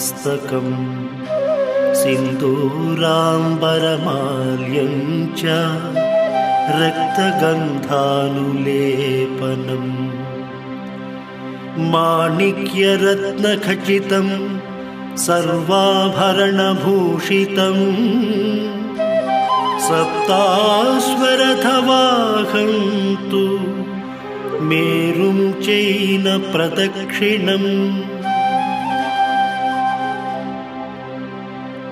पद्महस्तकम् सिन्दूराम्बरमाल्यं च रक्तगन्धानुलेपनम् माणिक्यरत्नखचितं सर्वाभरणभूषितम् सप्तास्वरथवाहं तु मेरुं चैनप्रदक्षिणम्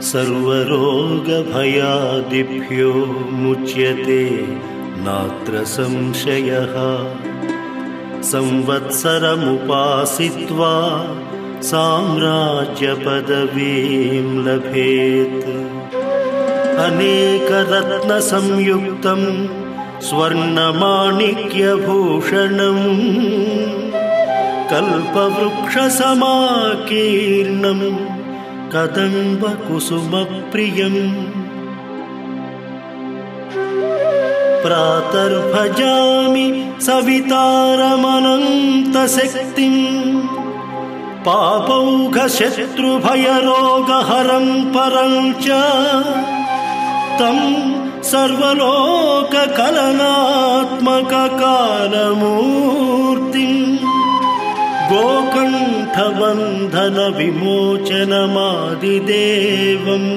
सर्वरोगभयादिभ्यो मुच्यते नात्र संशयः। संवत्सरमुपासित्वा साम्राज्यपदवीं लभेत्। अनेकरत्नसंयुक्तं स्वर्णमाणिक्यभूषणम्। कल्पवृक्षसमाकीर्णम् कदम्बकुसुमप्रियम्। प्रातर्भजामि सवितारमनन्तशक्तिम्। पापौघशत्रुभयरोगहरं परं च तं सर्वलोककलनात्मककालमूर्तिम् गोकण्ठबन्धनविमोचनमादिदेवम्।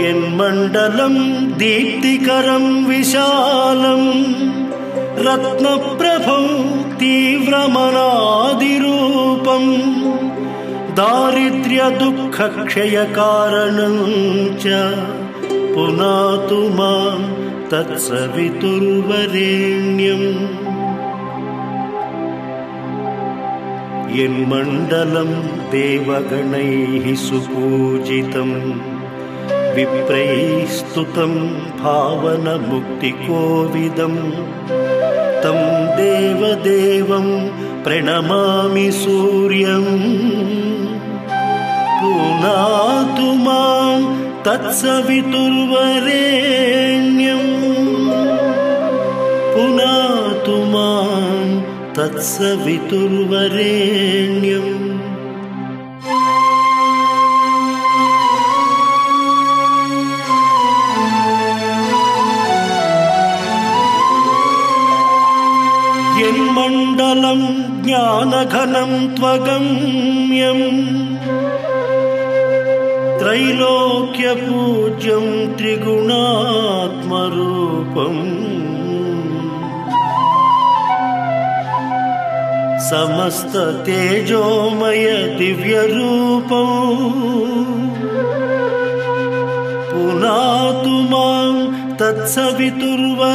यन्मण्डलं दीप्तिकरं विशालं रत्नप्रभौ तीव्रमनादिरूपम् दारिद्र्यदुःखक्षयकारणं च पुनातु मां तत्सवितुर्वरेण्यम् यन्मण्डलं देवगणैः सुपूजितं विप्रैस्तुतं भावनमुक्तिकोविदं तं देवदेवं प्रणमामि सूर्यम्। पुनातु मां तत्सवितुर्वरेण्यम्। पुनातु मां तत्सवितुर्वरेण्यम्। यन्मण्डलं ज्ञानघनं त्वगम्यम् त्रैलोक्यपूज्यं त्रिगुणात्मरूपम् समस्ततेजोमय दिव्यरूपम् पुनातु मां तत्सवितुर्वरेण्यम्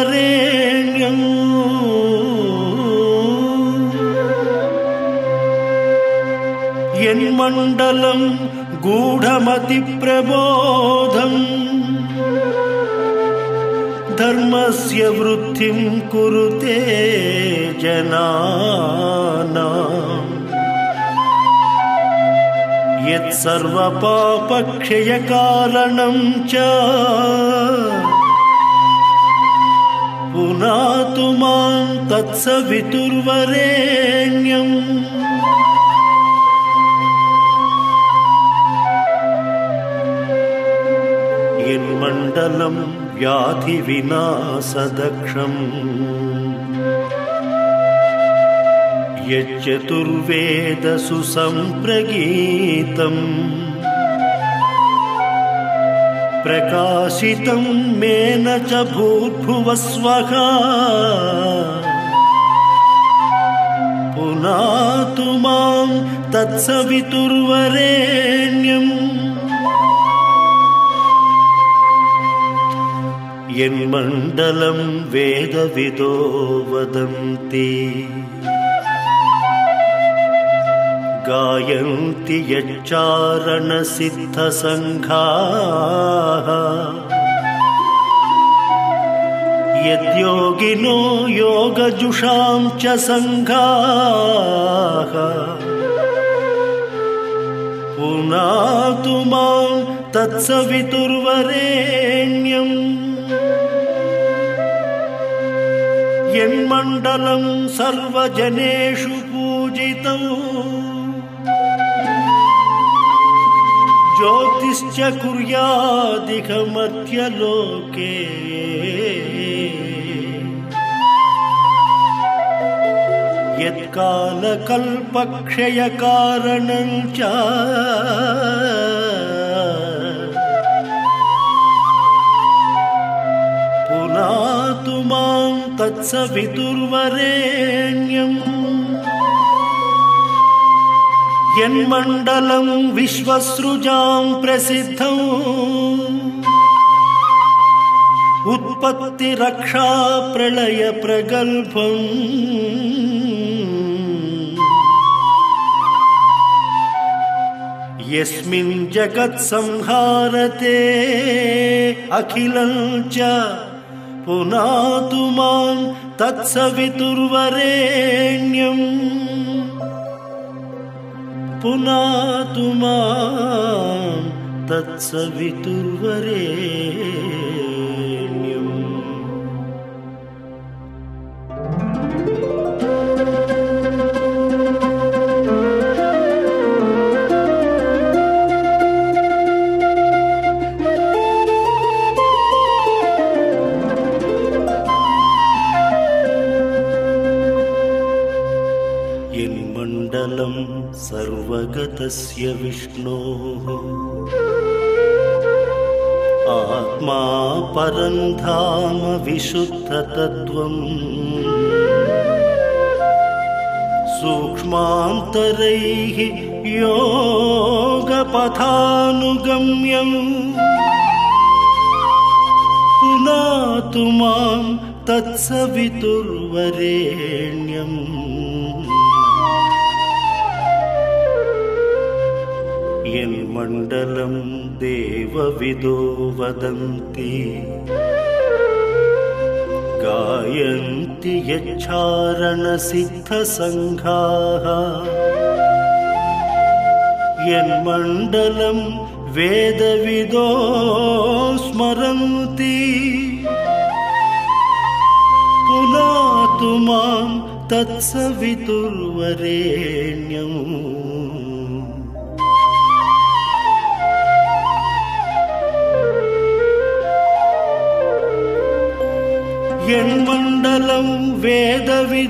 यन्मण्डलं गूढमतिप्रबोधम्। धर्मस्य वृद्धिं कुरुते जनानाम्। यत्सर्वपापक्षयकारणं च पुनातु मां तत्सवितुर्वरेण्यम् यन्मण्डलं व्याधिविनाशदक्षम् यच्चतुर्वेदसु सम्प्रगीतम् प्रकाशितं मेन च भूर्भुवस्वः। पुनातु मां तत्सवितुर्वरेण्यम् यन्मण्डलं वेदविदो वदन्ति गायन्ति यच्चारणसिद्धसङ्घाः यद्योगिनो योगजुषां च सङ्घाः पुनातु मां तत्सवितुर्वरेण्यम् यन्मण्डलं सर्वजनेषु पूजितम्। ज्योतिश्च कुर्यादिकमध्यलोके यत्कालकल्पक्षयकारणं च पुनातु मां तत्सवितुर्वरेण्यम्। यन्मण्डलं विश्वसृजां प्रसिद्धम्। उत्पत्तिरक्षा प्रलयप्रगल्भम् यस्मिन् जगत्संहारते अखिलं च पुनातु मां तत्सवितुर्वरेण्यम् पुनातु मां तत्सवितुर्वरेण्यम् सर्वगतस्य विष्णोः। आत्मा परं धाम विशुद्धतत्त्वम्। सूक्ष्मान्तरैः योगपथानुगम्यम्। पुनातु मां तत्सवितुर्वरेण्यम् यन्मण्डलं देवविदो वदन्ति गायन्ति यच्छारणसिद्धसङ्घाः यन्मण्डलं वेदविदो स्मरन्ति पुनातु मां तत्सवितुर्वरेण्यम् यन्मण्डलं वेदविदोपगीतम्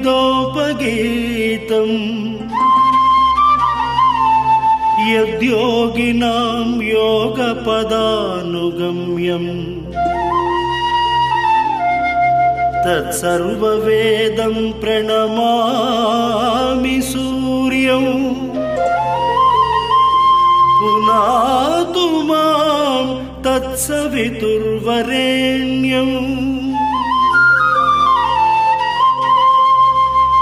यद्योगिनां योगपदानुगम्यम् तत्सर्ववेदं प्रणमामि सूर्यम् पुनातु मां तत्सवितुर्वरेण्यम्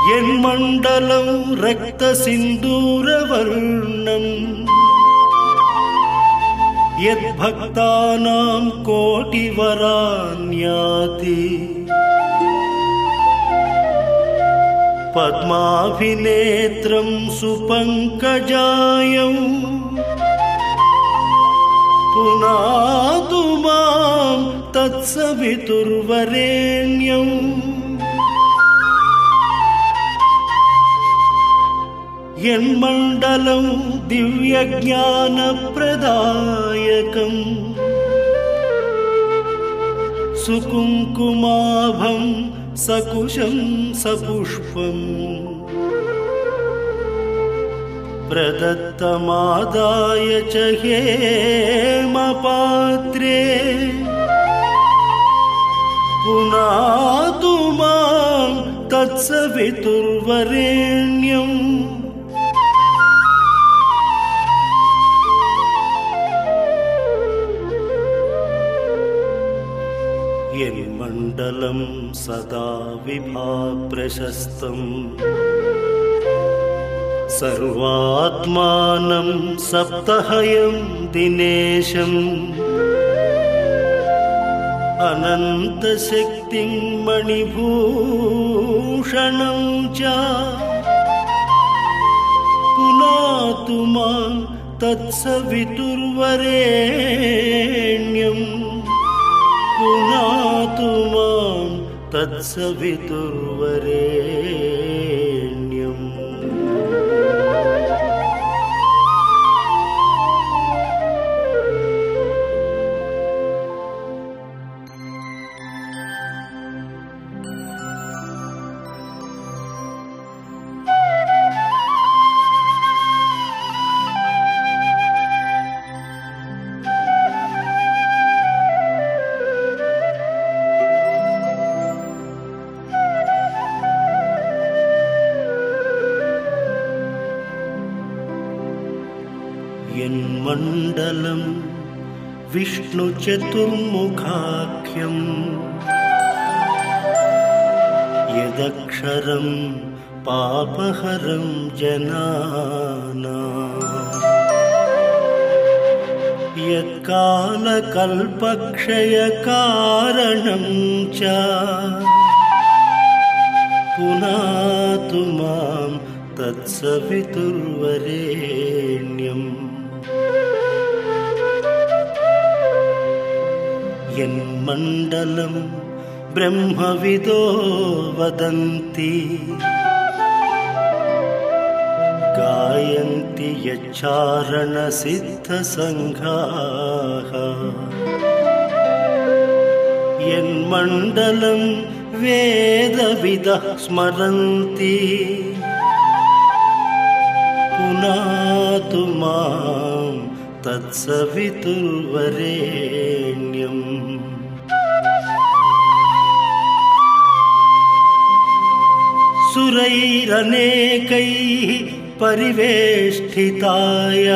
यन्मण्डलं रक्तसिन्दूरवर्णम् यद्भक्तानां कोटिवरान्याति पद्माभिनेत्रं सुपङ्कजायम् पुनातु मां तत्सवितुर्वरेण्यम् यन्मण्डलं दिव्यज्ञानप्रदायकम् सुकुङ्कुमाभं सकुशं सपुष्पम् प्रदत्तमादाय च हेमपात्रे पुनातु मां तत्सवितुर्वरेण्यम् सदा विभाप्रशस्तम्। सर्वात्मानं सप्तहयं दिनेशम्। अनन्तशक्तिं मणिभूषणं च। पुनातु मां तत्सवितुर्वरेण्यम् पुनातु मां तत्सवितुर्वरेण्यम् विष्णुचतुर्मुखाख्यम् यदक्षरं पापहरं जनाना यत्कालकल्पक्षयकारणं च पुनातु मां तत्सवितुर्वरेण्यम् यन्मण्डलं ब्रह्मविदो वदन्ति गायन्ति यच्चारणसिद्धसङ्घाः यन्मण्डलं वेदविदः स्मरन्ति पुनातु मां तत्सवितुर्वरेण्यम् सुरैरनेकैः परिवेष्टिताय।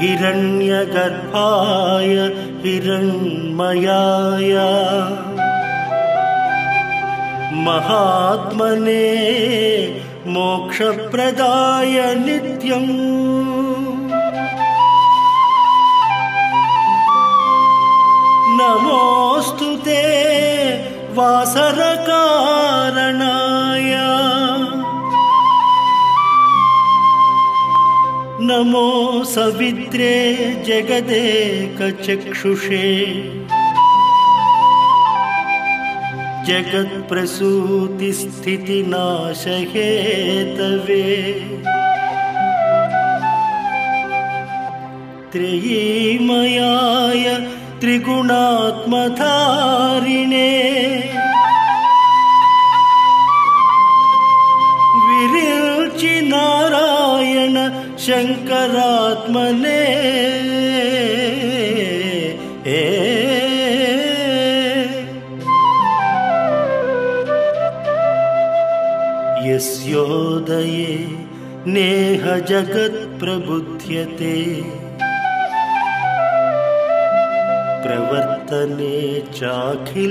हिरण्यगर्भाय हिरण्मयाय। महात्मने मोक्षप्रदाय नित्यम्। नमोऽस्तु ते वासरकारणाय। नमो सवित्रे जगदेकचक्षुषे। जगत्प्रसूतिस्थितिनाशहेतवे। त्रयीमयाय त्रिगुणात्मधारिणे। विरिचि नारायण शङ्करात्मने। यस्योदये नेह जगत्प्रबुध्यते प्रवर्तने चाखिलकर्मसिद्धये।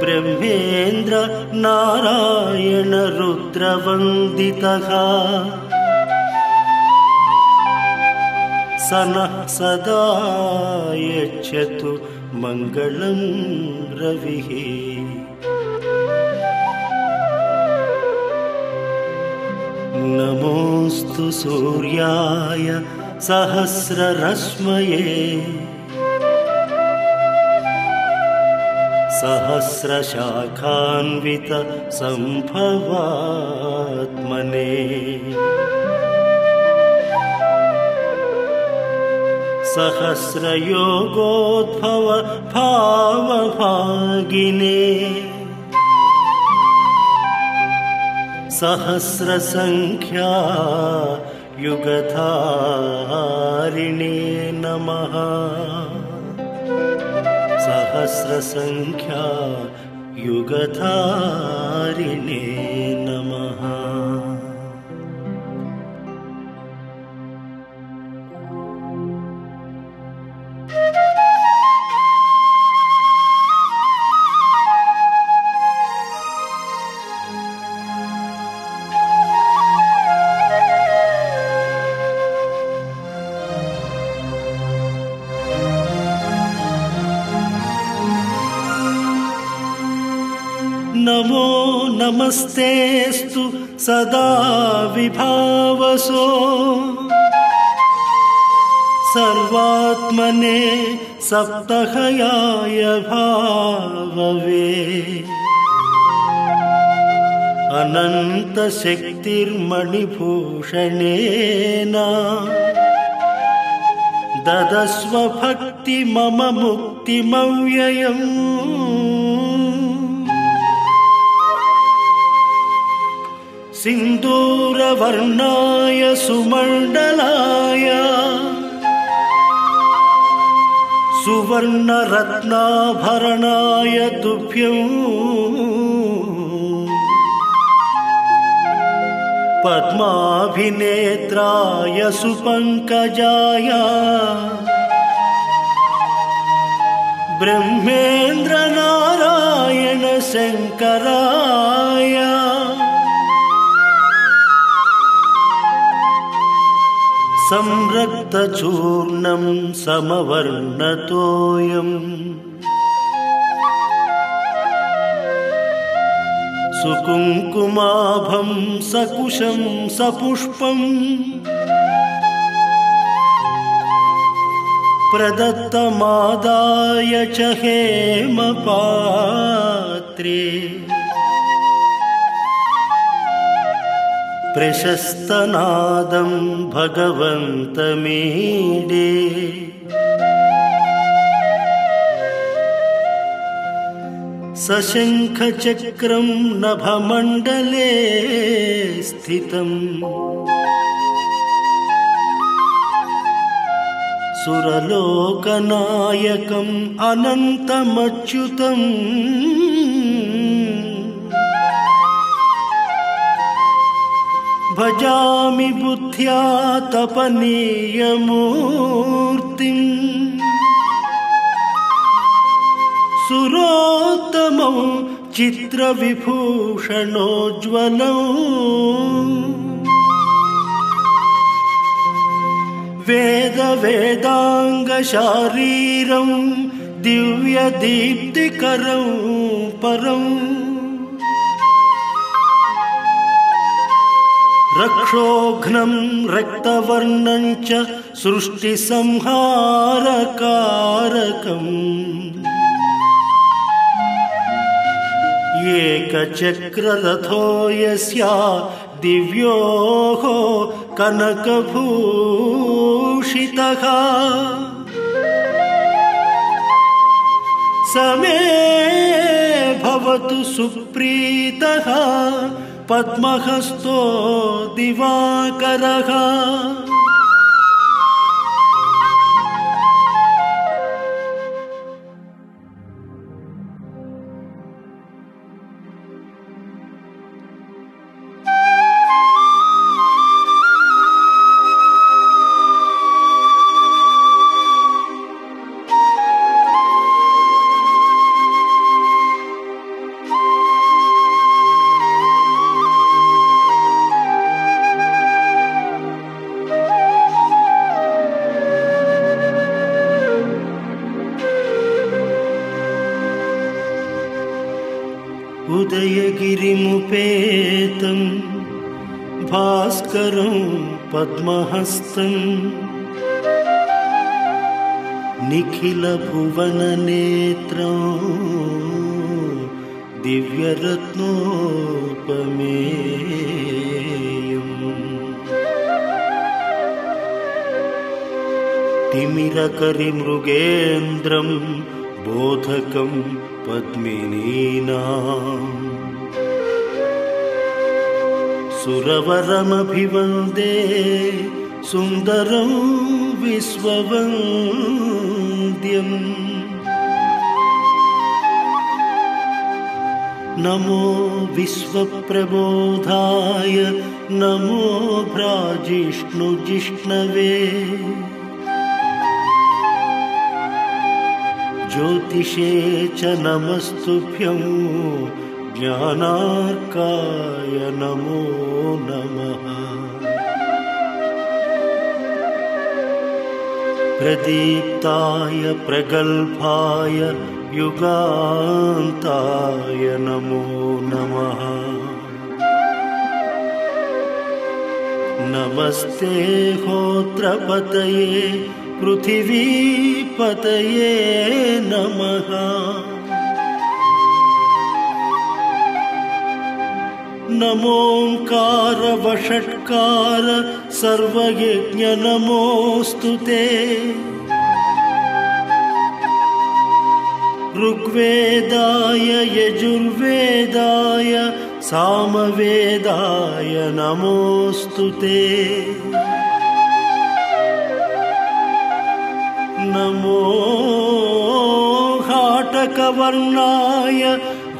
ब्रह्मेन्द्र नारायण रुद्रवन्दितः। स नः सदा यच्छतु मङ्गलं रविः नमोऽस्तु सूर्याय सहस्ररश्मये। सहस्रशाखान्वित सम्भवात्मने। सहस्रयोगोद्भव भावभागिने सहस्रसङ्ख्या युगधारिणे नमः। सहस्रसङ्ख्या युगधारिणे सर्वात्मने सप्तहयाय भाववे। अनन्तशक्तिर्मणिभूषणेन ददस्व भक्ति मम मुक्तिमव्ययम् सिन्दूरवर्णाय सुमण्डलाय। सुवर्णरत्नाभरणाय तुभ्यम् पद्माभिनेत्राय सुपङ्कजाय। ब्रह्मेन्द्रनारायण संरक्तचूर्णं समवर्णतोयम्। सुकुङ्कुमाभं सकुशं सपुष्पम् प्रदत्तमादाय च हेमपात्रे प्रशस्तनादं भगवन्तमीडे। सशङ्खचक्रं नभमण्डले स्थितम् सुरलोकनायकम् अनन्तमच्युतम् भजामि बुद्ध्या तपनीयमूर्तिम्। सुरोत्तमौ चित्रविभूषणोज्ज्वलौ। वेदवेदाङ्गशारीरं दिव्यदीप्तिकरं परम् रक्षोघ्नं रक्तवर्णं च सृष्टिसंहारकारकम्। एकचक्ररथो यस्या दिव्योः कनकभूषितः। समे भवतु सुप्रीतः पद्महस्तो दिवाकरः पद्महस्तम्। निखिलभुवननेत्रं दिव्यरत्नोपमेयम्। तिमिरकरिमृगेन्द्रं बोधकं पद्मिनीनाम्। सुरवरमभिवन्दे सुन्दरं विश्ववन्द्यम्। नमो विश्वप्रबोधाय नमो भ्राजिष्णुजिष्णवे ज्योतिषे च नमस्तुभ्यं ज्ञानार्काय नमो नमः प्रदीप्ताय प्रगल्भाय युगान्ताय नमो नमः। नमस्ते होत्रपतये पृथिवीपतये नमः नमोङ्कारवषट्कार सर्वयज्ञनमोऽस्तु ते। ऋग्वेदाय यजुर्वेदाय सामवेदाय नमोऽस्तु ते। नमो घाटकवर्णाय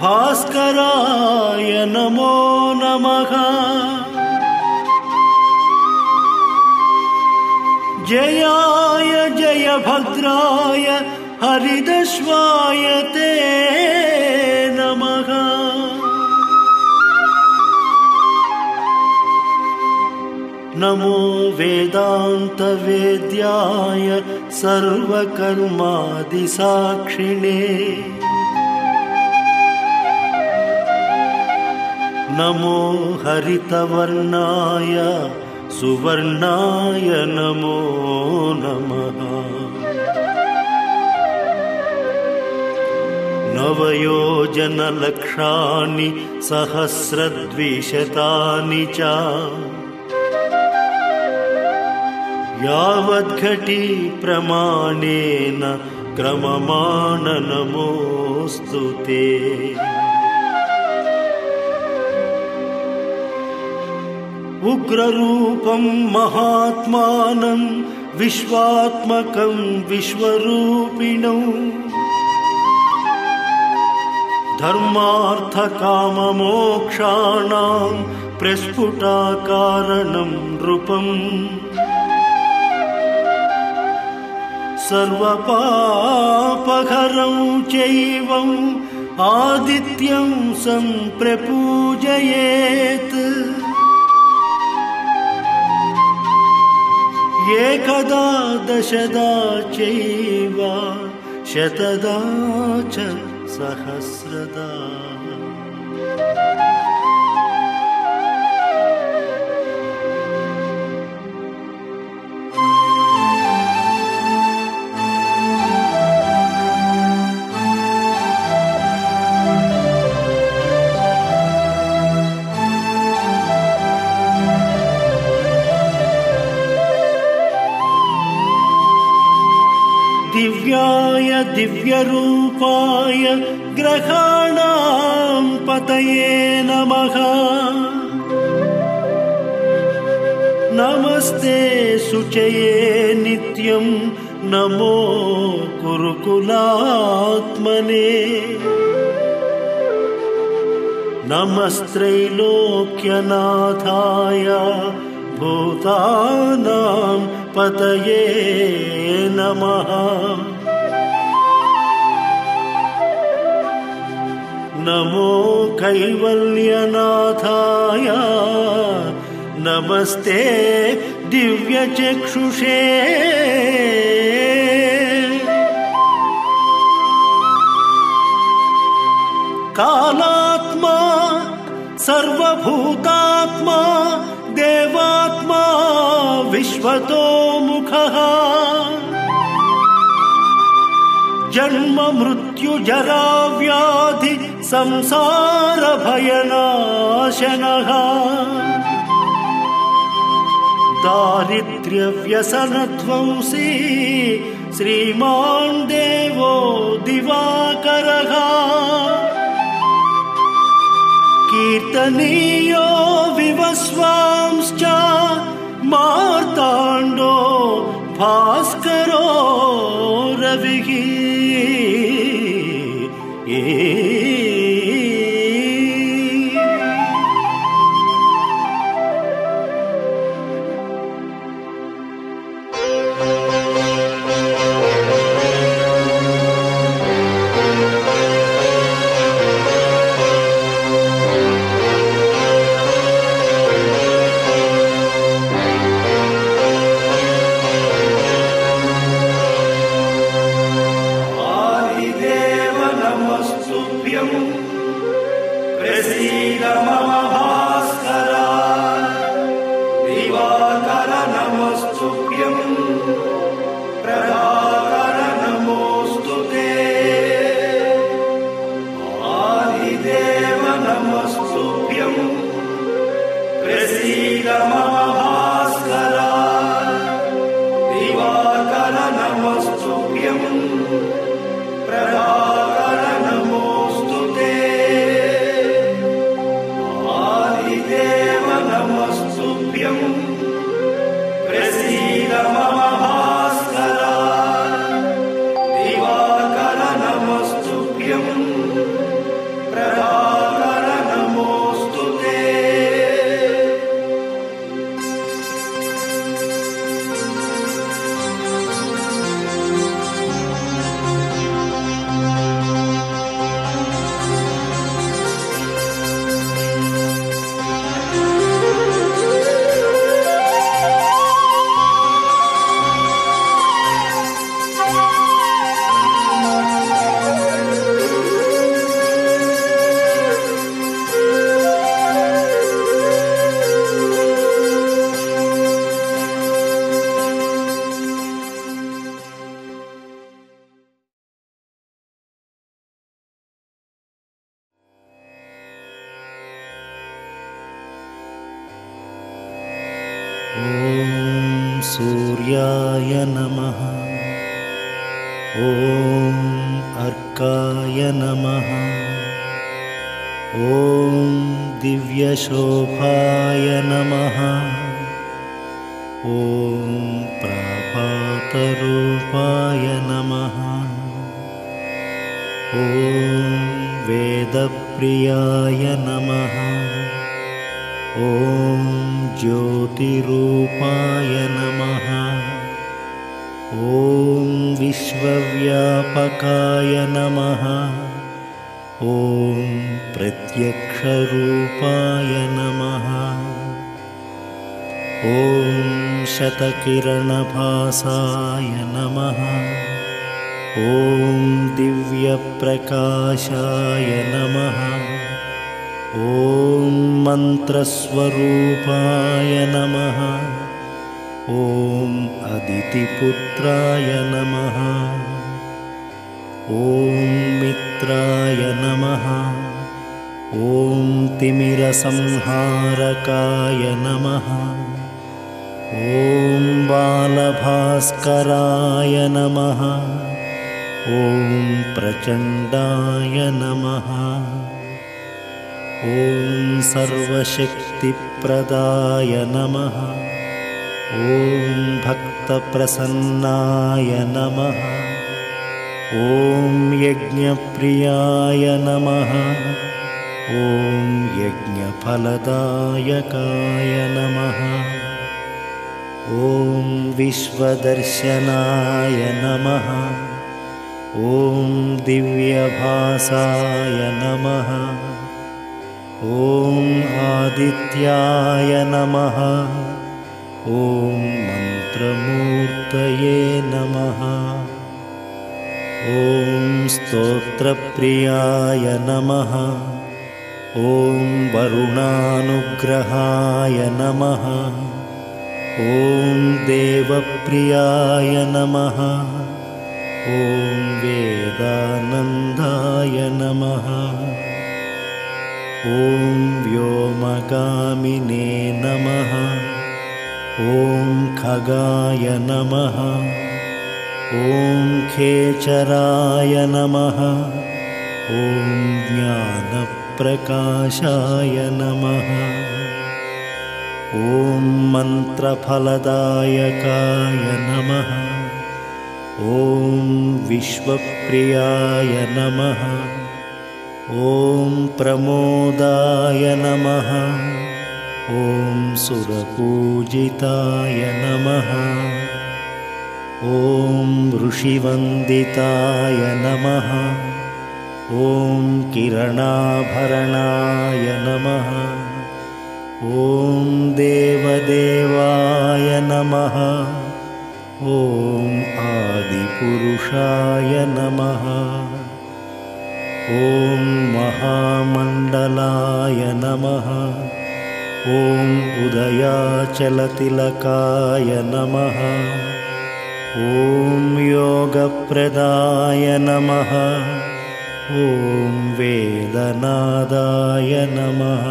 भास्कराय नमो नमः। जयाय जयभद्राय हरिदश्वाय ते नमः। नमो वेदान्तवेद्याय सर्वकर्मादिसाक्षिणे नमो हरितवर्णाय सुवर्णाय नमो नमः। नवयोजनलक्षाणि सहस्रद्विशतानि च। यावद्घटी प्रमाणेन क्रममाण नमोऽस्तु ते उग्ररूपं महात्मानं विश्वात्मकं विश्वरूपिणौ। धर्मार्थकाममोक्षाणां प्रस्फुटाकारणं नृपम्। सर्वपापहरं चैवम् आदित्यं सम्प्रपूजयेत् एकदा दशदा चैव शतदा च सहस्रदा दिव्याय दिव्यरूपाय ग्रहाणां पतये नमः। नमस्ते शुचये नित्यं। नमो गुरुकुलात्मने नमस्त्रैलोक्यनाथाय भूतानां पतये नमः। नमो कैवल्यनाथाय। नमस्ते दिव्यचक्षुषे। कालात्मा सर्वभूतात्मा देवात्मा विश्वतोमुखः जन्म मृत्युजरा व्याधि संसारभयनाशनः दारिद्र्यव्यसनध्वंसी श्रीमान् देवो दिवाकरः। कीर्तनीयो विवस्वांश्च मार्ताण्डो भास्करो रविः ए ॐ दिव्यप्रकाशाय नमः। ॐ मन्त्रस्वरूपाय नमः। ॐ अदितिपुत्राय नमः। ॐ मित्राय नमः। ॐ तिमिरसंहारकाय नमः। ॐ बालभास्कराय नमः ॐ प्रचण्डाय नमः। ॐ सर्वशक्तिप्रदाय नमः। ॐ भक्तप्रसन्नाय नमः। ॐ यज्ञप्रियाय नमः। ॐ यज्ञफलदायकाय नमः। ॐ विश्वदर्शनाय नमः ॐ दिव्यभासाय नमः। ॐ आदित्याय नमः। ॐ मन्त्रमूर्तये नमः। ॐ स्तोत्रप्रियाय नमः। ॐ वरुणानुग्रहाय नमः। ॐ देवप्रियाय नमः ॐ वेदानन्दाय नमः। ॐ व्योमगामिने नमः। ॐ खगाय नमः। ॐ खेचराय नमः। ॐ ज्ञानप्रकाशाय नमः। ॐ मन्त्रफलदायकाय नमः ॐ विश्वप्रियाय नमः। ॐ प्रमोदाय नमः। ॐ सुरपूजिताय नमः। ॐ ऋषिवन्दिताय नमः। ॐ किरणाभरणाय नमः। ॐ देवदेवाय नमः ॐ आदिपुरुषाय नमः। ॐ महामण्डलाय नमः। ॐ उदयाचलतिलकाय नमः। ॐ योगप्रदाय नमः। ॐ वेदनादाय नमः।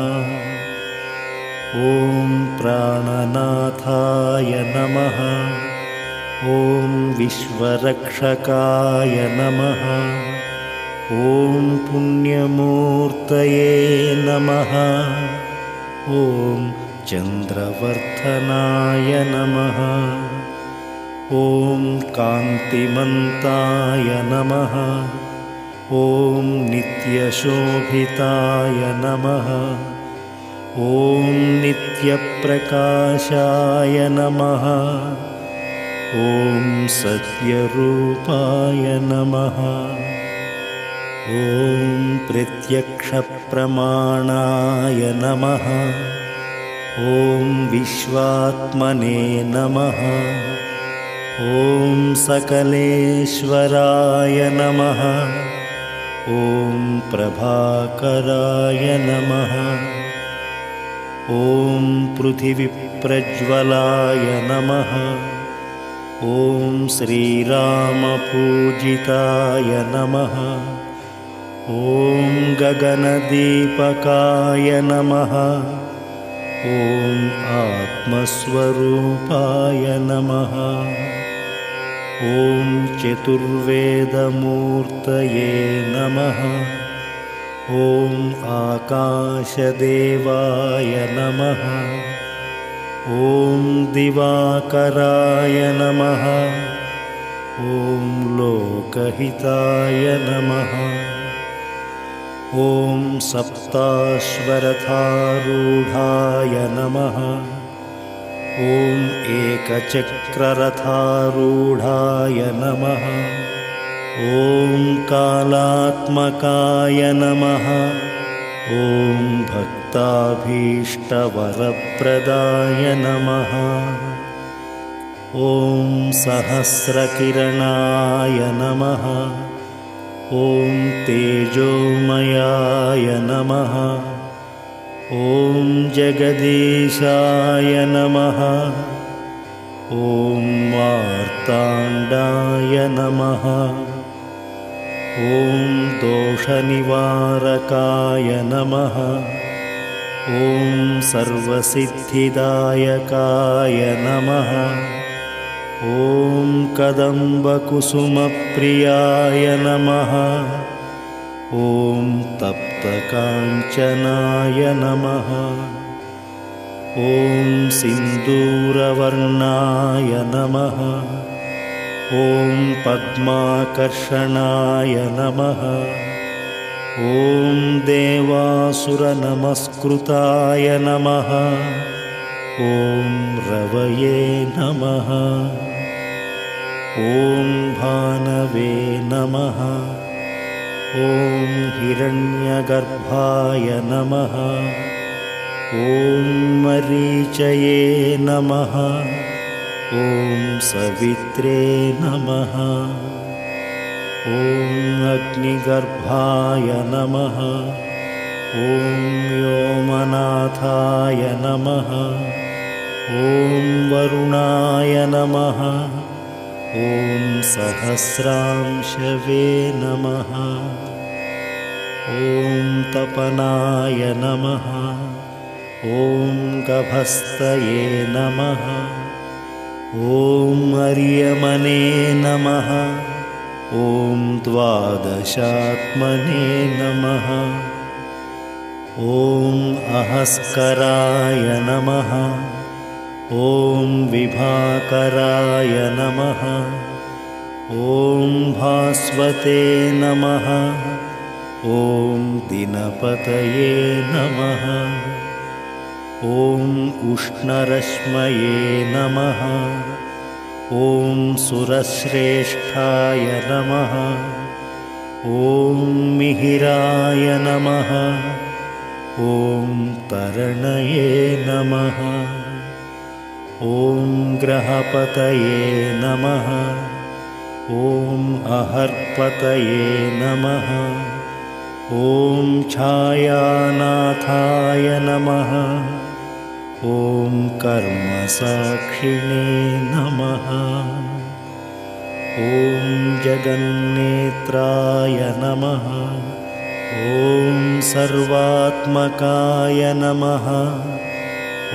ॐ प्राणनाथाय नमः ॐ विश्वरक्षकाय नमः। ॐ पुण्यमूर्तये नमः। ॐ चन्द्रवर्धनाय नमः। ॐ कान्तिमन्ताय नमः। ॐ नित्यशोभिताय नमः। ॐ नित्यप्रकाशाय नमः ॐ सत्यरूपाय नमः। ॐ प्रत्यक्षप्रमाणाय नमः। ॐ विश्वात्मने नमः। ॐ सकलेश्वराय नमः। ॐ प्रभाकराय नमः। ॐ पृथिविप्रज्वलाय नमः ॐ श्रीरामपूजिताय नमः। ॐ गगनदीपकाय नमः। ॐ आत्मस्वरूपाय नमः। ॐ चतुर्वेदमूर्तये नमः। ॐ आकाशदेवाय नमः ॐ दिवाकराय नमः। ॐ लोकहिताय नमः। ॐ सप्ताश्वरथारूढाय नमः। ॐ एकचक्ररथारूढाय नमः। ॐ कालात्मकाय नमः ॐ भक्ताभीष्टवरप्रदाय नमः। ॐ सहस्रकिरणाय नमः। ॐ तेजोमयाय नमः। ॐ जगदीशाय नमः। ॐ मार्ताण्डाय नमः ॐ दोषनिवारकाय नमः। ॐ सर्वसिद्धिदायकाय नमः। ॐ कदम्बकुसुमप्रियाय नमः। ॐ तप्तकाञ्चनाय नमः। ॐ सिन्दूरवर्णाय नमः ॐ पद्माकर्षणाय नमः। ॐ देवासुरनमस्कृताय नमः। ॐ रवये नमः। ॐ भानवे नमः। ॐ हिरण्यगर्भाय नमः। ॐ मरीचये नमः ॐ सवित्रे नमः। ॐ अग्निगर्भाय नमः। ॐ व्योमनाथाय नमः। ॐ वरुणाय नमः। ॐ सहस्रांशवे नमः। ॐ तपनाय नमः। ॐ गभस्तये नमः ॐ अर्यमने नमः। ॐ द्वादशात्मने नमः। ॐ अहस्कराय नमः। ॐ विभाकराय नमः। ॐ भास्वते नमः। ॐ दिनपतये नमः। ॐ उष्णरश्मये नमः ॐ सुरश्रेष्ठाय नमः। ॐ मिहिराय नमः। ॐ तरणये नमः। ॐ ग्रहपतये नमः। ॐ अहर्पतये नमः। ॐ छायानाथाय नमः ॐ कर्मसाक्षिणे नमः। ॐ जगन्नेत्राय नमः। ॐ सर्वात्मकाय नमः।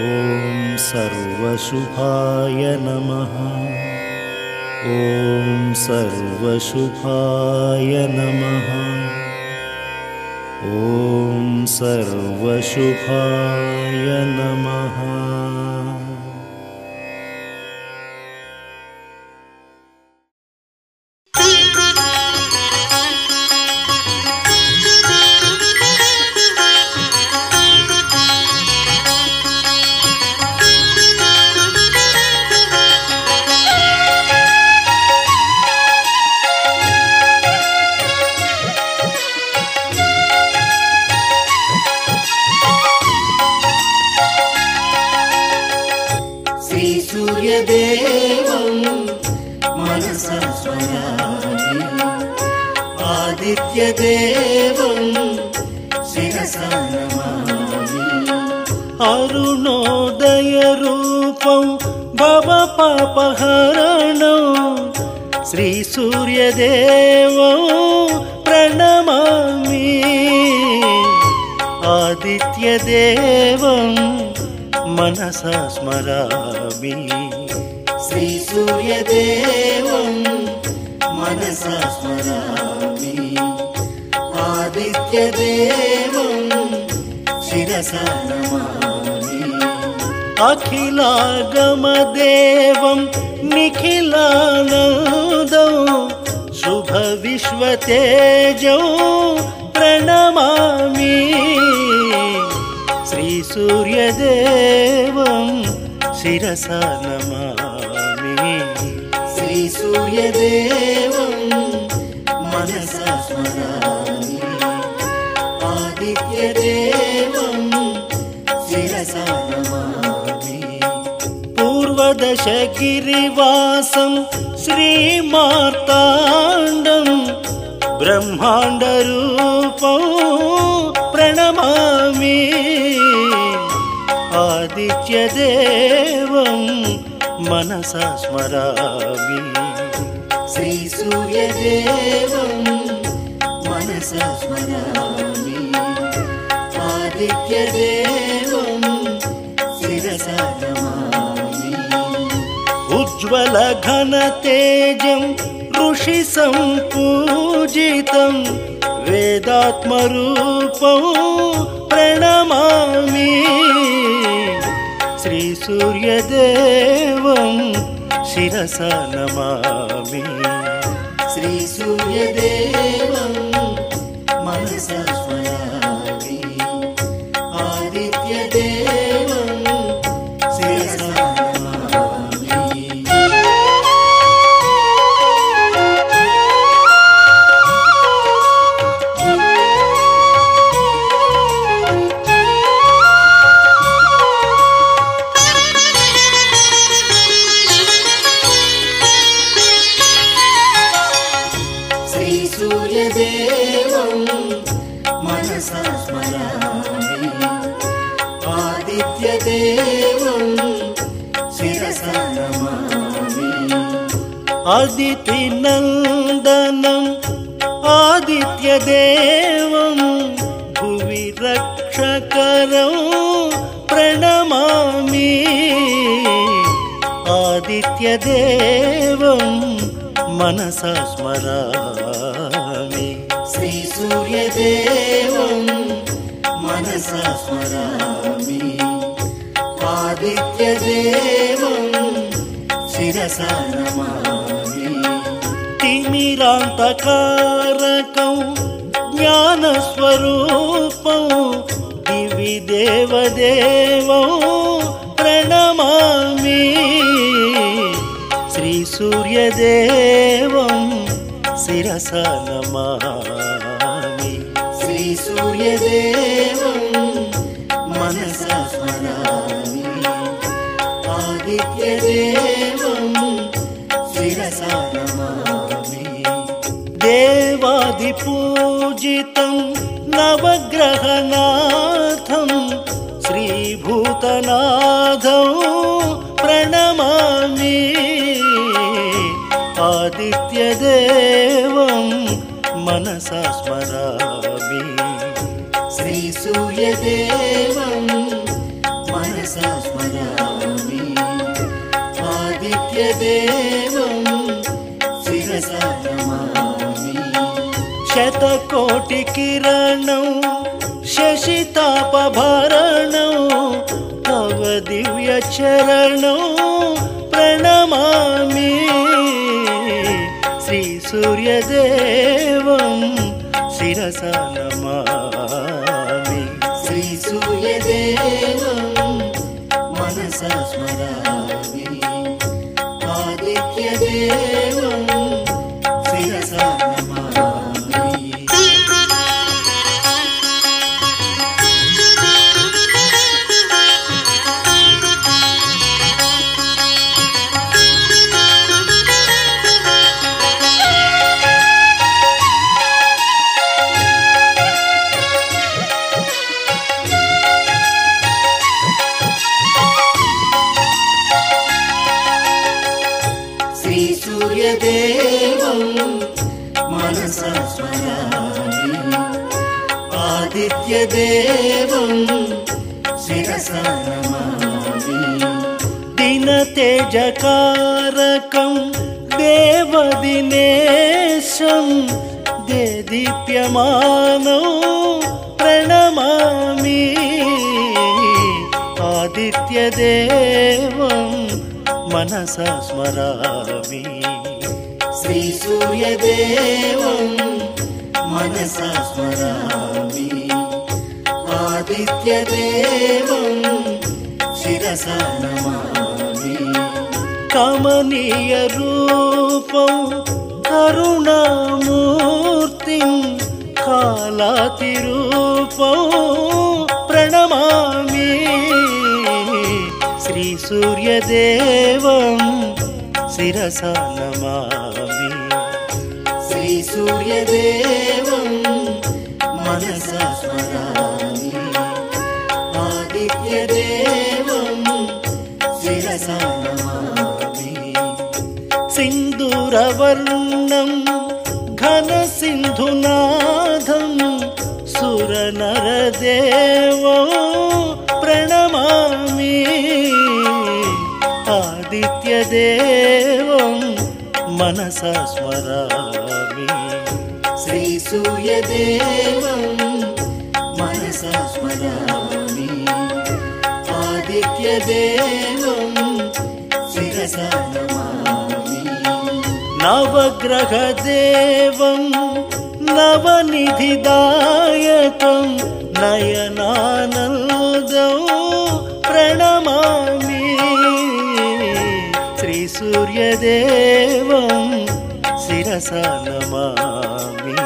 ॐ सर्वशुभाय नमः। ॐ सर्वशुभाय नमः। ॐ सर्वशुभाय नमः अरुणोदयरूपं भवपापहरणं श्रीसूर्यदेवं प्रणमामि आदित्यदेवं मनसा स्मरामि श्रीसूर्यदेवं मनसा स्मरामि आदित्यदेवं शिरसा नमामि अखिलागमदेवं निखिलानन्दौ शुभविश्वतेजौ प्रणमामि। श्रीसूर्यदेवं शिरसा नमामि श्रीसूर्यदेवं मनसा स्मरामि आदित्यदेवं पूर्वदशगिरिवासं श्रीमार्ताण्डं ब्रह्माण्डरूपं प्रणमामि। आदित्यदेवं मनसा स्मरामि। श्रीसूर्यदेवं मनसा स्मरामि। आदित्यदेवं उज्ज्वलघनतेजं ऋषिसम्पूजितं वेदात्मरूपं प्रणमामि। श्रीसूर्यदेवं शिरसा नमामि। श्रीसूर्यदेवं मनसा स्मरामि श्रीसूर्यदेवं मनसा स्मरामि आदित्यदेवं शिरसा नमामि तिमिरान्तकारकं ज्ञानस्वरूपं दिवि देवदेवं श्रीसूर्यदेवं शिरसा नमामि श्रीसूर्यदेवं मनसा स्मरामि आदित्यदेवं शिरसा नमामि देवादिपूजितं नवग्रहनाथं श्रीभूतनाथं आदित्यदेवं मनसा स्मरामि। श्रीसूर्यदेवं मनसा स्मरामि। आदित्यदेवं शिरसा शतकोटिकिरणौ शशितापभरणौ तव दिव्यचरणौ श्रीसूर्यदेवं शिरसा दिनतेजकारकं देवदिनेशं देदीप्यमानौ प्रणमामि। आदित्यदेवं मनसा स्मरामि। श्रीसूर्यदेवं मनसा स्मरामि। आदित्यदेवं शिरसा नमामि कमनीयरूपं करुणामूर्तिं कालातिरूपं प्रणमामि श्रीसूर्यदेवं शिरसा नमामि श्रीसूर्यदेवं मनसा सिन्दूरवर्णं घनसिन्धुनाथं सुरनरदेवं प्रणमामि आदित्यदेवं मनसा स्मरामि श्रीसूर्यदेवं मनसा स्मरामि आदित्यदेवं शिरसा नमामि नवग्रहदेवं नवनिधिदायकं नयनानन्दं प्रणमामि। श्रीसूर्यदेवं शिरसा नमामि।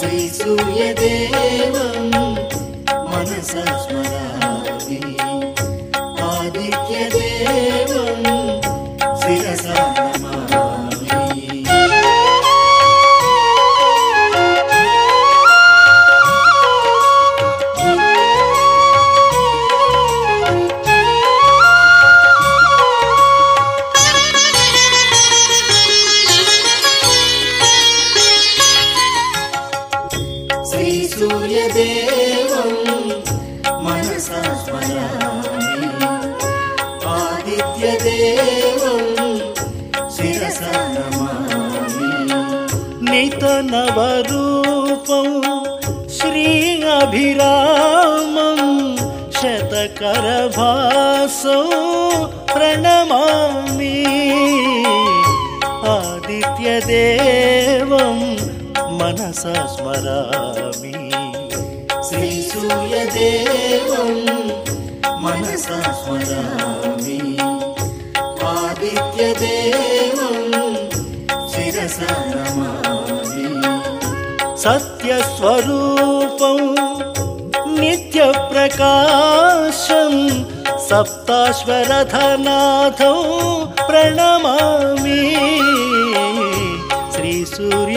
श्रीसूर्यदेवं मनसा शतकरभासो प्रणमामि आदित्यदेवं मनसा स्मरामि श्रीसूर्यदेवं मनसा स्मरामि आदित्यदेवं शिरसा नमामि सत्यस्वरूपं नित्यप्रकाशं सप्ताश्वरथनाथौ प्रणमामि श्रीसूर्यदेवं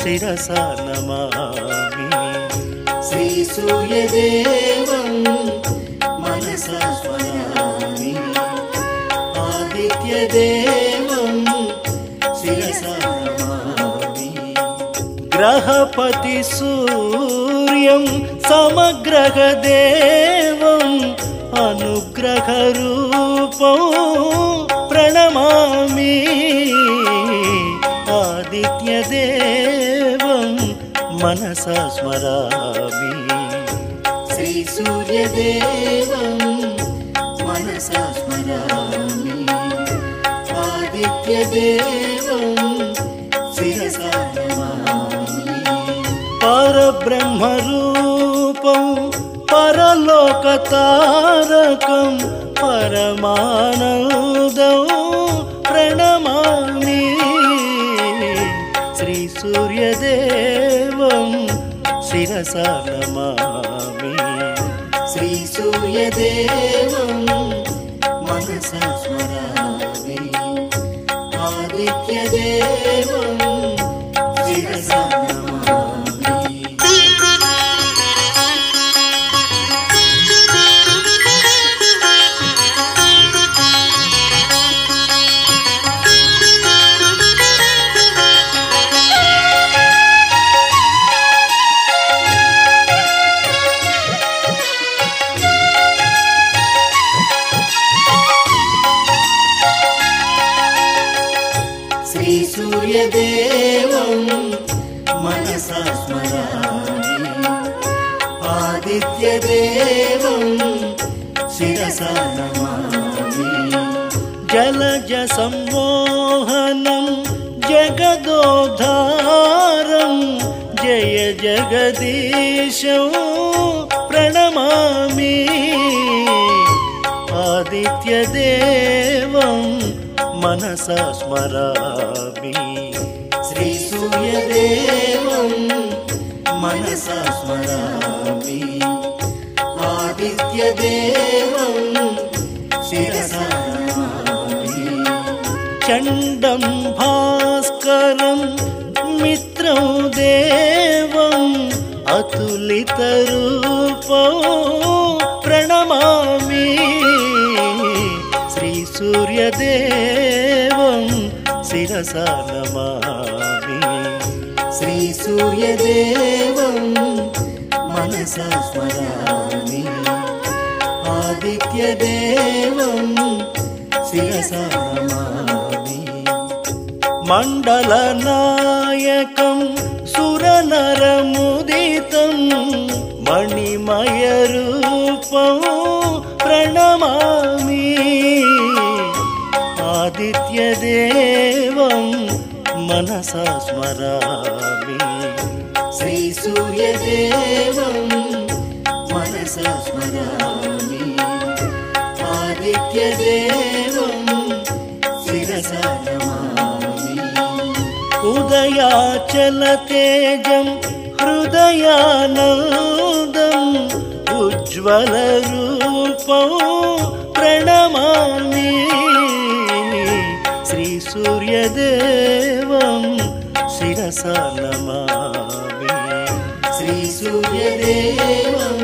शिरसा नमामि। श्रीसूर्यदेवं मनसा स्मरामि आदित्यदेवं शिरसा नमामि। ग्रहपतिसूर्यं समग्रहदेवम् अनुग्रहरूपं प्रणमामि। आदित्यदेवं मनसा स्मरामि। श्रीसूर्यदेवं मनसा स्मरामि। आदित्यदेवं शिरसा नमामि परब्रह्मरूपं परलोकतारकं परमानन्दं प्रणमामि। श्रीसूर्यदेवं शिरसा नमामि। श्रीसूर्यदेवं मनसा स्मरामि। आदित्यदेवं जगदीशौ प्रणमामि। आदित्यदेवं मनसा स्मरामि। श्रीसूर्यदेवं मनसा स्मरामि। आदित्यदेवं अतुलितरूपौ प्रणमामि श्रीसूर्यदेवं शिरसा नमामि श्रीसूर्यदेवं मनसा स्मरामि आदित्यदेवं शिरसा नमामि मण्डलनायकं सुरनरमुदितं मणिमयरूपं प्रणमामि आदित्यदेवं मनसा स्मरामि श्रीसूर्यदेवं मनसा स्मरामि आदित्यदेवं शिरसा नमामि उदयाचलतेजं हृदयानन्दम् उज्ज्वलरूपं प्रणमामि। श्रीसूर्यदेवं शिरसा नमामि। श्रीसूर्यदेवं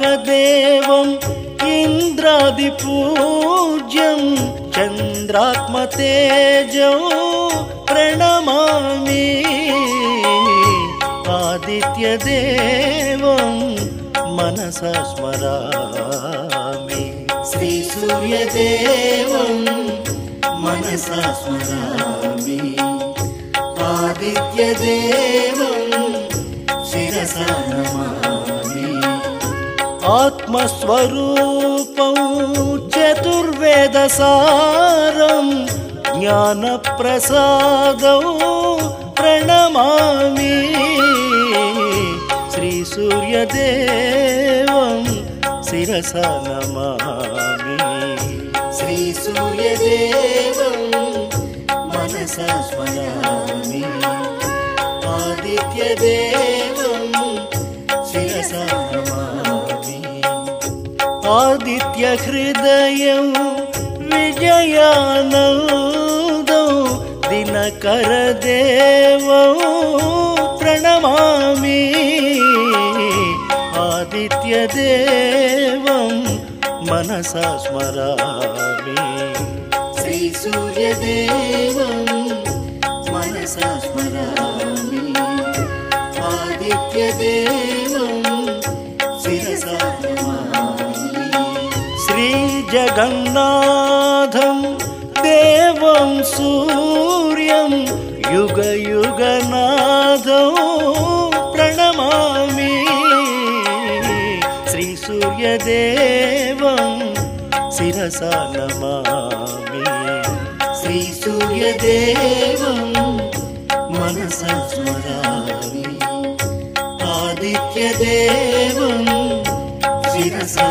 मन्त्रात्मकदेवम् इन्द्रादिपूज्यं चन्द्रात्मतेजो प्रणमामि आदित्यदेवं मनसा स्मरामि श्रीसूर्यदेवं मनसा स्मरामि आदित्यदेवं शिरसा नमामि आत्मस्वरूपं चतुर्वेदसारं ज्ञानप्रसादौ प्रणमामि श्रीसूर्यदेवं शिरसा नमामि। श्रीसूर्यदेवं मनसा आदित्यहृदयं विजयानन्दौ दिनकरदेवं प्रणमामि। आदित्यदेवं मनसा स्मरामि। श्रीसूर्यदेवं मनसा स्मरामि। आदित्यदेवं श्रीजगन्नाथं देवं सूर्यं युगयुगनाथौ प्रणमामि। श्रीसूर्यदेवं शिरसा नमामि। श्रीसूर्यदेवं मनसा स्मरामि। आदित्यदेवं शिरसा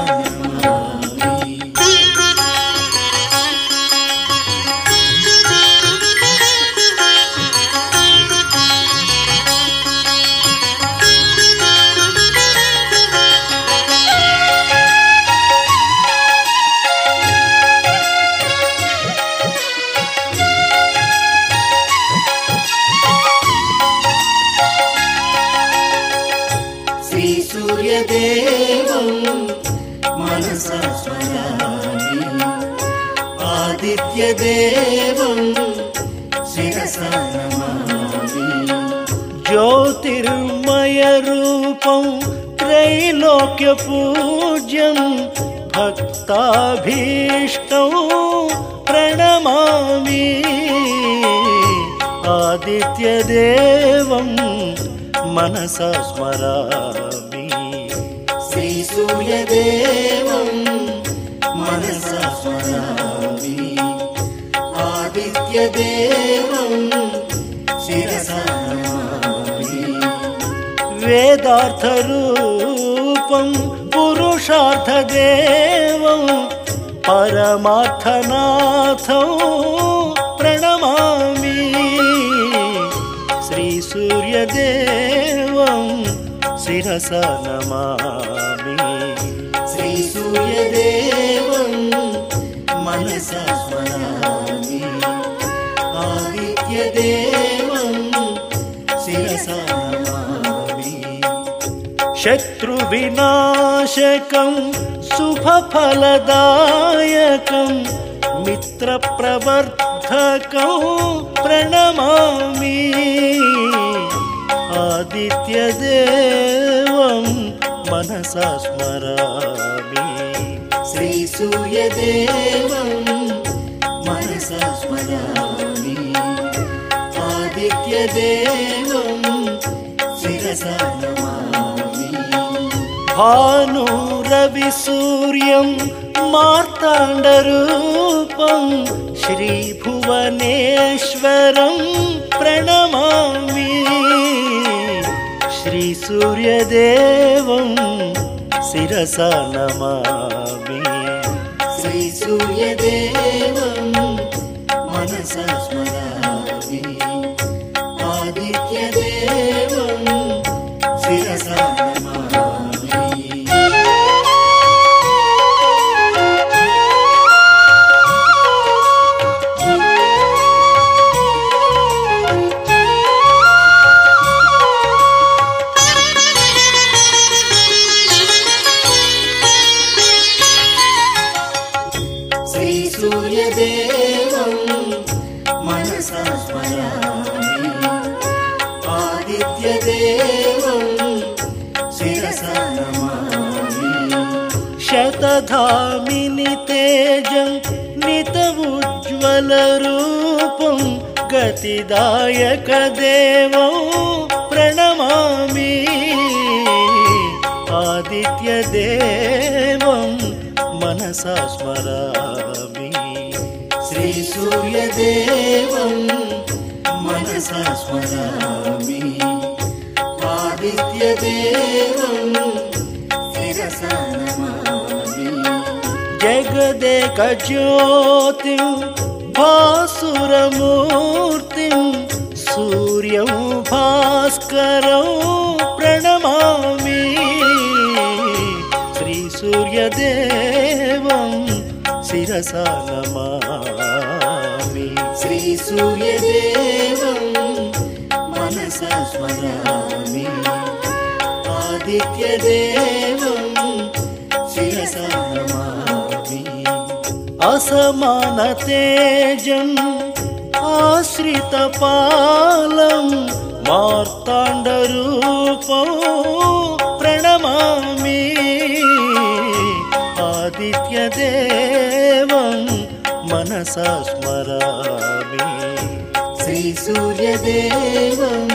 त्रैलोक्यपूज्यं भक्ताभीष्टौ प्रणमामि। आदित्यदेवं मनसा स्मरामि। श्रीसूर्यदेवं मनसा स्मरामि। आदित्यदेवं शिरसा नमामि वेदार्थरूपं पुरुषार्थदेवं परमार्थनाथौ प्रणमामि। श्रीसूर्यदेवं शिरसा नमामि। श्रीसूर्यदेवं मनसा स्मरामि। आदित्यदेवं शत्रुविनाशकं शुभफलदायकं मित्रप्रवर्धकं प्रणमामि। आदित्यदेवं मनसा स्मरामि। श्रीसूर्यदेवं मनसा स्मरामि। आदित्यदेवं नमामि भानुरविसूर्यं मार्ताण्डरूपं श्रीभुवनेश्वरं प्रणमामि। श्रीसूर्यदेवं शिरसा नमामि। श्रीसूर्यदेवं मनसा नितमुज्ज्वलरूपं गतिदायकदेवं प्रणमामि। आदित्यदेवं मनसा स्मरामि। श्रीसूर्यदेवं मनसा स्मरामि। आदित्यदेवं शिरसा नमामि। जगदेकज्योतिं भासुरमूर्तिं सूर्यं भास्करं प्रणमामि। श्रीसूर्यदेवं शिरसा नमामि। श्रीसूर्यदेवं मनसा स्मरामि। आदित्यदेवं शिरसा नमामि असमानतेजम् आश्रितपालं मार्ताण्डरूपं प्रणमामि। आदित्यदेवं मनसा स्मरामि। श्रीसूर्यदेवं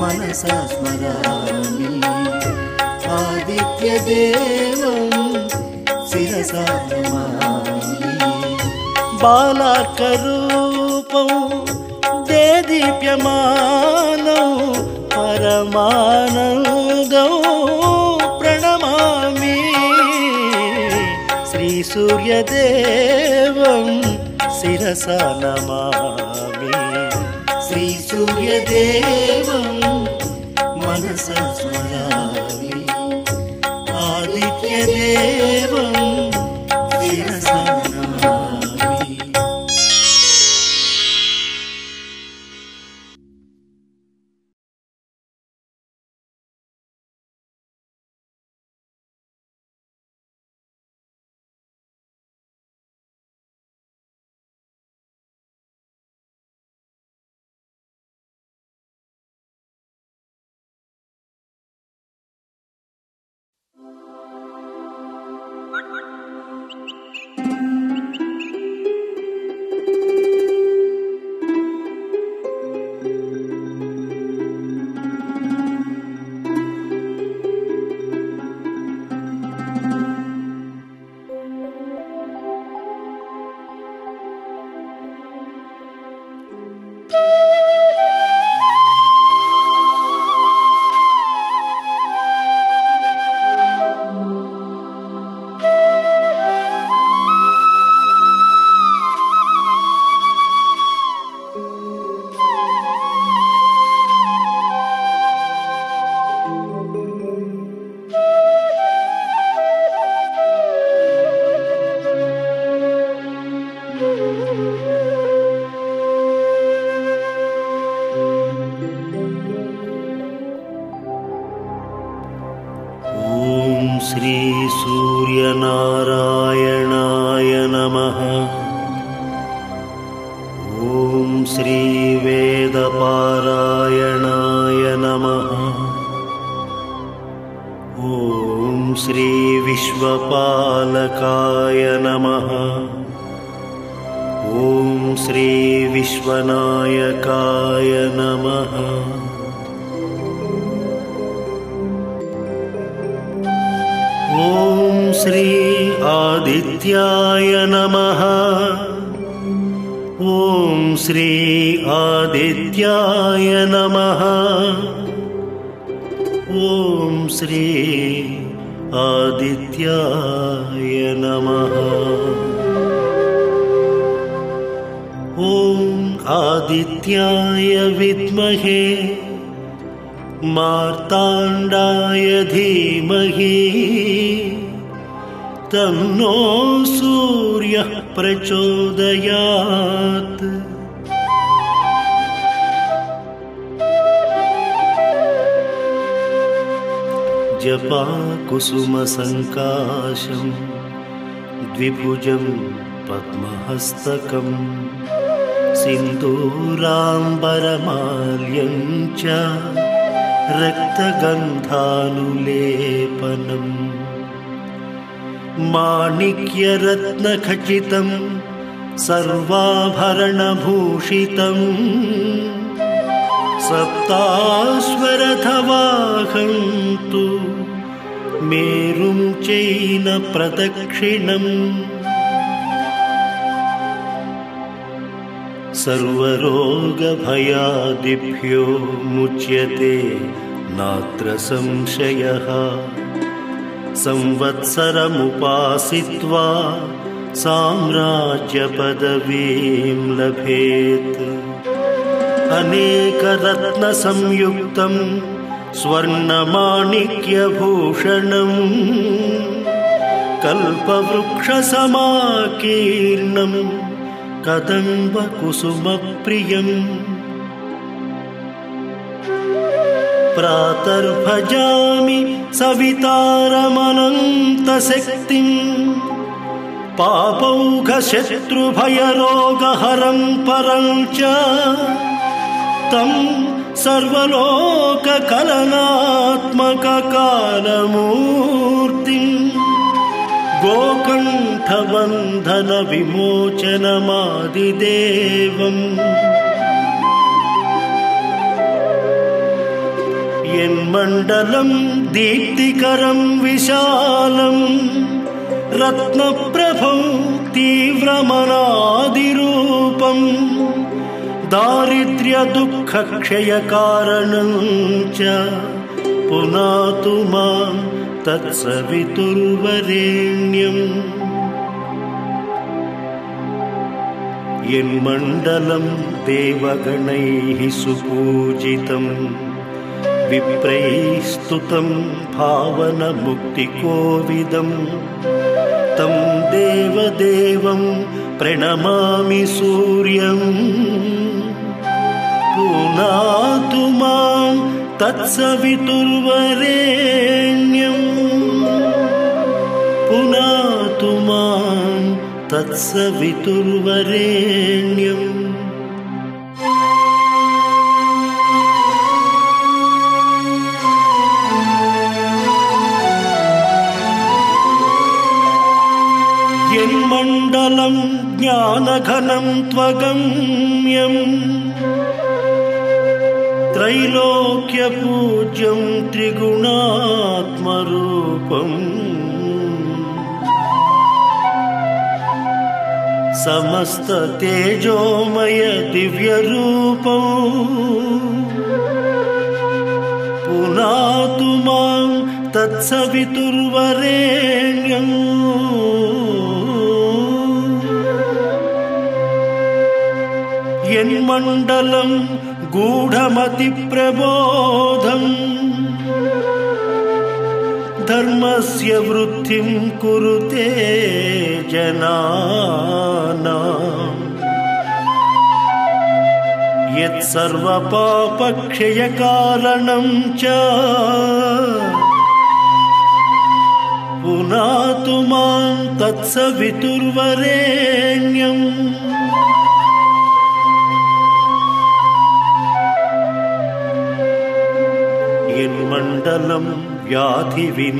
मनसा स्मरामि। आदित्यदेवं शिरसा नमामि बालाकरूपं देदीप्यमानं परमानन्दौ प्रणमामि श्रीसूर्यदेवं शिरसा नमामि श्रीसूर्यदेवं मनसा स्मरामि आदित्यदेवं जपाकुसुमसङ्काशं द्विभुजं पद्महस्तकम् सिन्दूराम्बरमाल्यं च रक्तगन्धानुलेपनम्। माणिक्यरत्नखचितं सर्वाभरणभूषितम् सप्ताश्वरथवाहं तु मेरुं चैन प्रदक्षिणम्। सर्वरोगभयादिभ्यो मुच्यते नात्र संशयः। संवत्सरमुपासित्वा साम्राज्यपदवीं लभेत्। अनेकरत्नसंयुक्तं स्वर्णमाणिक्यभूषणम् कल्पवृक्षसमाकीर्णम् कदम्बकुसुमप्रियम्। प्रातर्भजामि सवितारमनन्तशक्तिम् पापौघशत्रुभयरोगहरं परं च तं सर्वलोककलनात्मककालमूर्तिम् गोकण्ठबन्धनविमोचनमादिदेवम् यन्मण्डलं दीप्तिकरं विशालम्। रत्नप्रभौ तीव्रमनादिरूपम् दारिद्र्यदुःखक्षयकारणं च पुनातु मां तत्सवितुर्वरेण्यम्। यन्मण्डलं देवगणैः सुपूजितम् विप्रैस्तुतं भावनमुक्तिकोविदम् तं देवदेवं प्रणमामि सूर्यम् पुनातु मां तत्सवितुर्वरेण्यम् पुनातु मां तत्सवितुर्वरेण्यम् यन्मण्डलं ज्ञानघनं त्वगम्यम् त्रैलोक्यपूज्यं त्रिगुणात्मरूपम् समस्ततेजोमय दिव्यरूपम् पुनातु मां तत्सवितुर्वरेण्यम् यन्मण्डलं गूढमतिप्रबोधम्। धर्मस्य वृद्धिं कुरुते जनानाम्। यत्सर्वपापक्षयकारणं च पुनातु मां तत्सवितुर्वरेण्यम् यन्मण्डलं व्याधिविनाशदक्षम्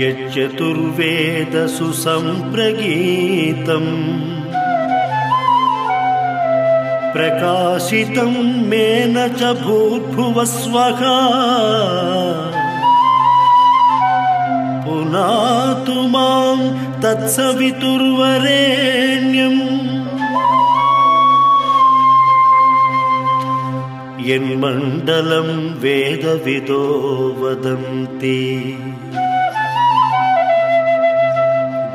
यच्चतुर्वेदसु सम्प्रगीतम् प्रकाशितं मेन च भूर्भुवस्वः पुनातु मां तत्सवितुर्वरेण्यम् यन्मण्डलं वेदविदो वदन्ति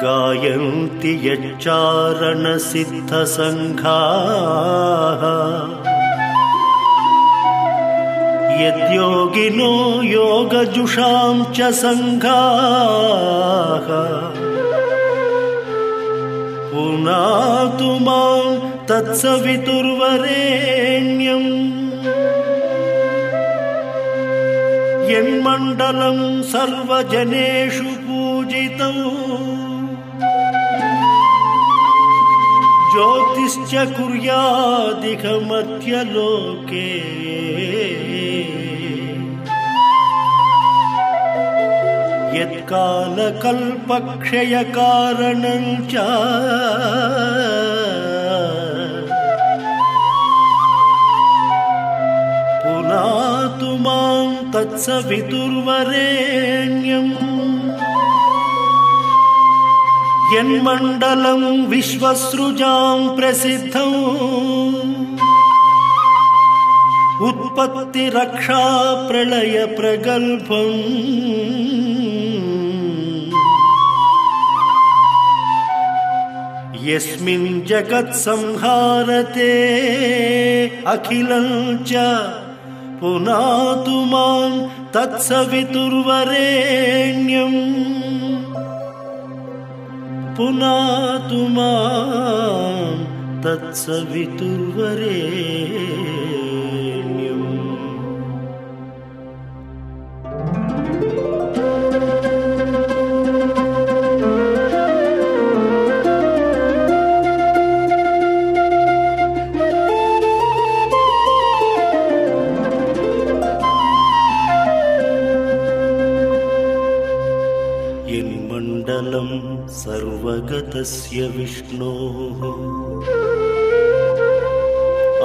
गायन्ति यच्चारणसिद्धसङ्घाः यद्योगिनो योगजुषां च सङ्घाः पुनातु मां तत्सवितुर्वरेण्यम् यन्मण्डलं सर्वजनेषु पूजितम्। ज्योतिश्च कुर्यादिकमध्यलोके यत्कालकल्पक्षयकारणं च पुनातु माँ तत्सवितुर्वरेण्यम्। यन्मण्डलं विश्वसृजां प्रसिद्धम् उत्पत्तिरक्षा प्रलयप्रगल्भम् यस्मिन् जगत्संहारते अखिलं च पुनातु मां तत्सवितुर्वरेण्यम्। पुनातु मां तत्सवितुर्वरेण्यम् सर्वगतस्य विष्णोः।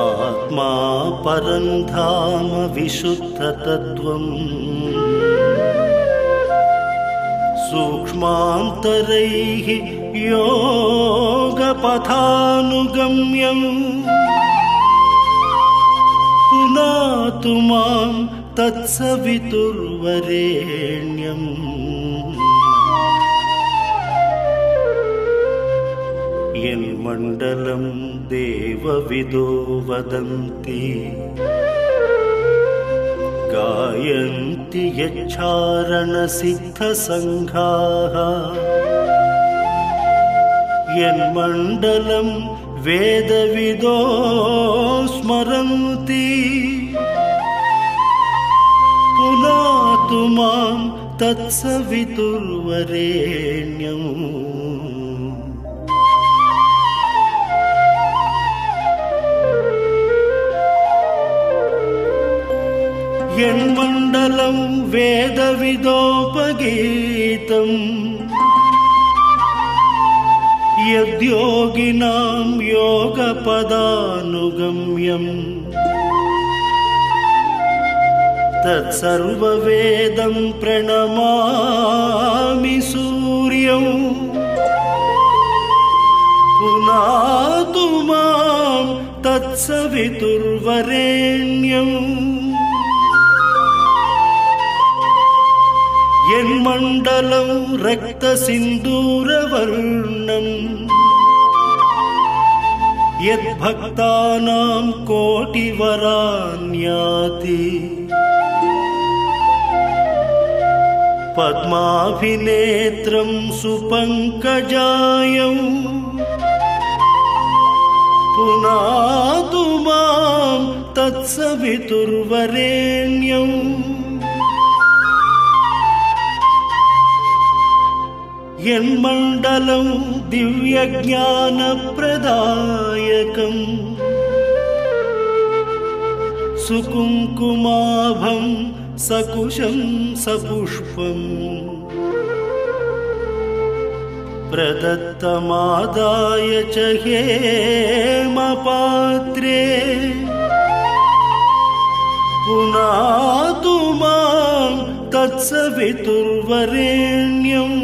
आत्मा परं धाम विशुद्धतत्त्वम्। सूक्ष्मान्तरैः योगपथानुगम्यम्। पुनातु मां तत्सवितुर्वरेण्यम् यन्मण्डलं देवविदो वदन्ति गायन्ति यच्छारणसिद्धसङ्घाः। यन्मण्डलं वेदविदो स्मरन्ति। पुनातु मां तत्सवितुर्वरेण्यम् यन्मण्डलं वेदविदोपगीतम् यद्योगिनां योगपदानुगम्यम्। तत्सर्ववेदं प्रणमामि सूर्यम्। पुनातु मां तत्सवितुर्वरेण्यम् यन्मण्डलं रक्तसिन्दूरवर्णम् यद्भक्तानां कोटिवरान्याति पद्माभिनेत्रं सुपङ्कजायौ पुनातु मां तत्सवितुर्वरेण्यम् यन्मण्डलं दिव्यज्ञानप्रदायकम् सुकुङ्कुमाभं सकुशं सपुष्पम् प्रदत्तमादाय च हेमपात्रे पुनातु मां तत्सवितुर्वरेण्यम्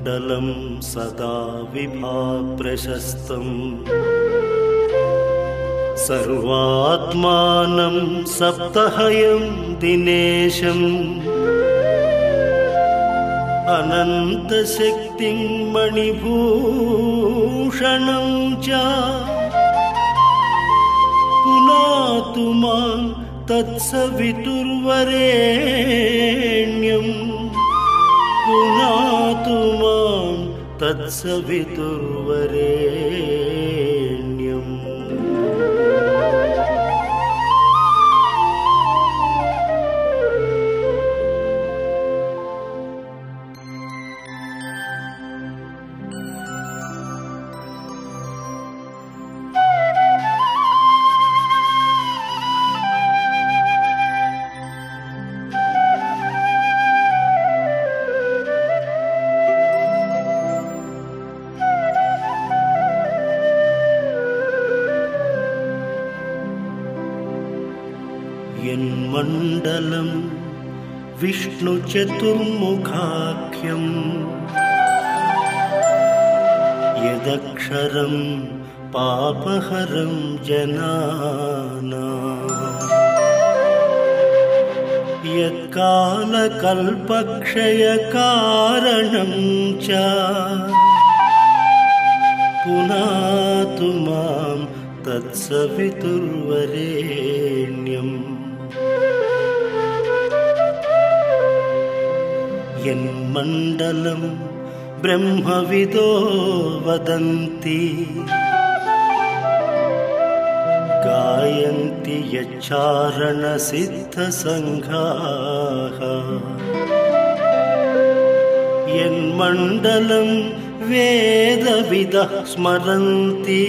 यन्मण्डलं सदा विभाप्रशस्तम्। सर्वात्मानं सप्तहयं दिनेशम्। अनन्तशक्तिं मणिभूषणं च। पुनातु मां तत्सवितुर्वरेण्यम् पुनातु मां तत्सवितुर्वरेण्यम् विष्णुचतुर्मुखाख्यम् यदक्षरं पापहरं जनाना यत्कालकल्पक्षयकारणं च पुनातु मां तत्सवितुर्वरेण्यम् यन्मण्डलं ब्रह्मविदो वदन्ति। गायन्ति यच्चारणसिद्धसङ्घाः यन्मण्डलं वेदविदः स्मरन्ति।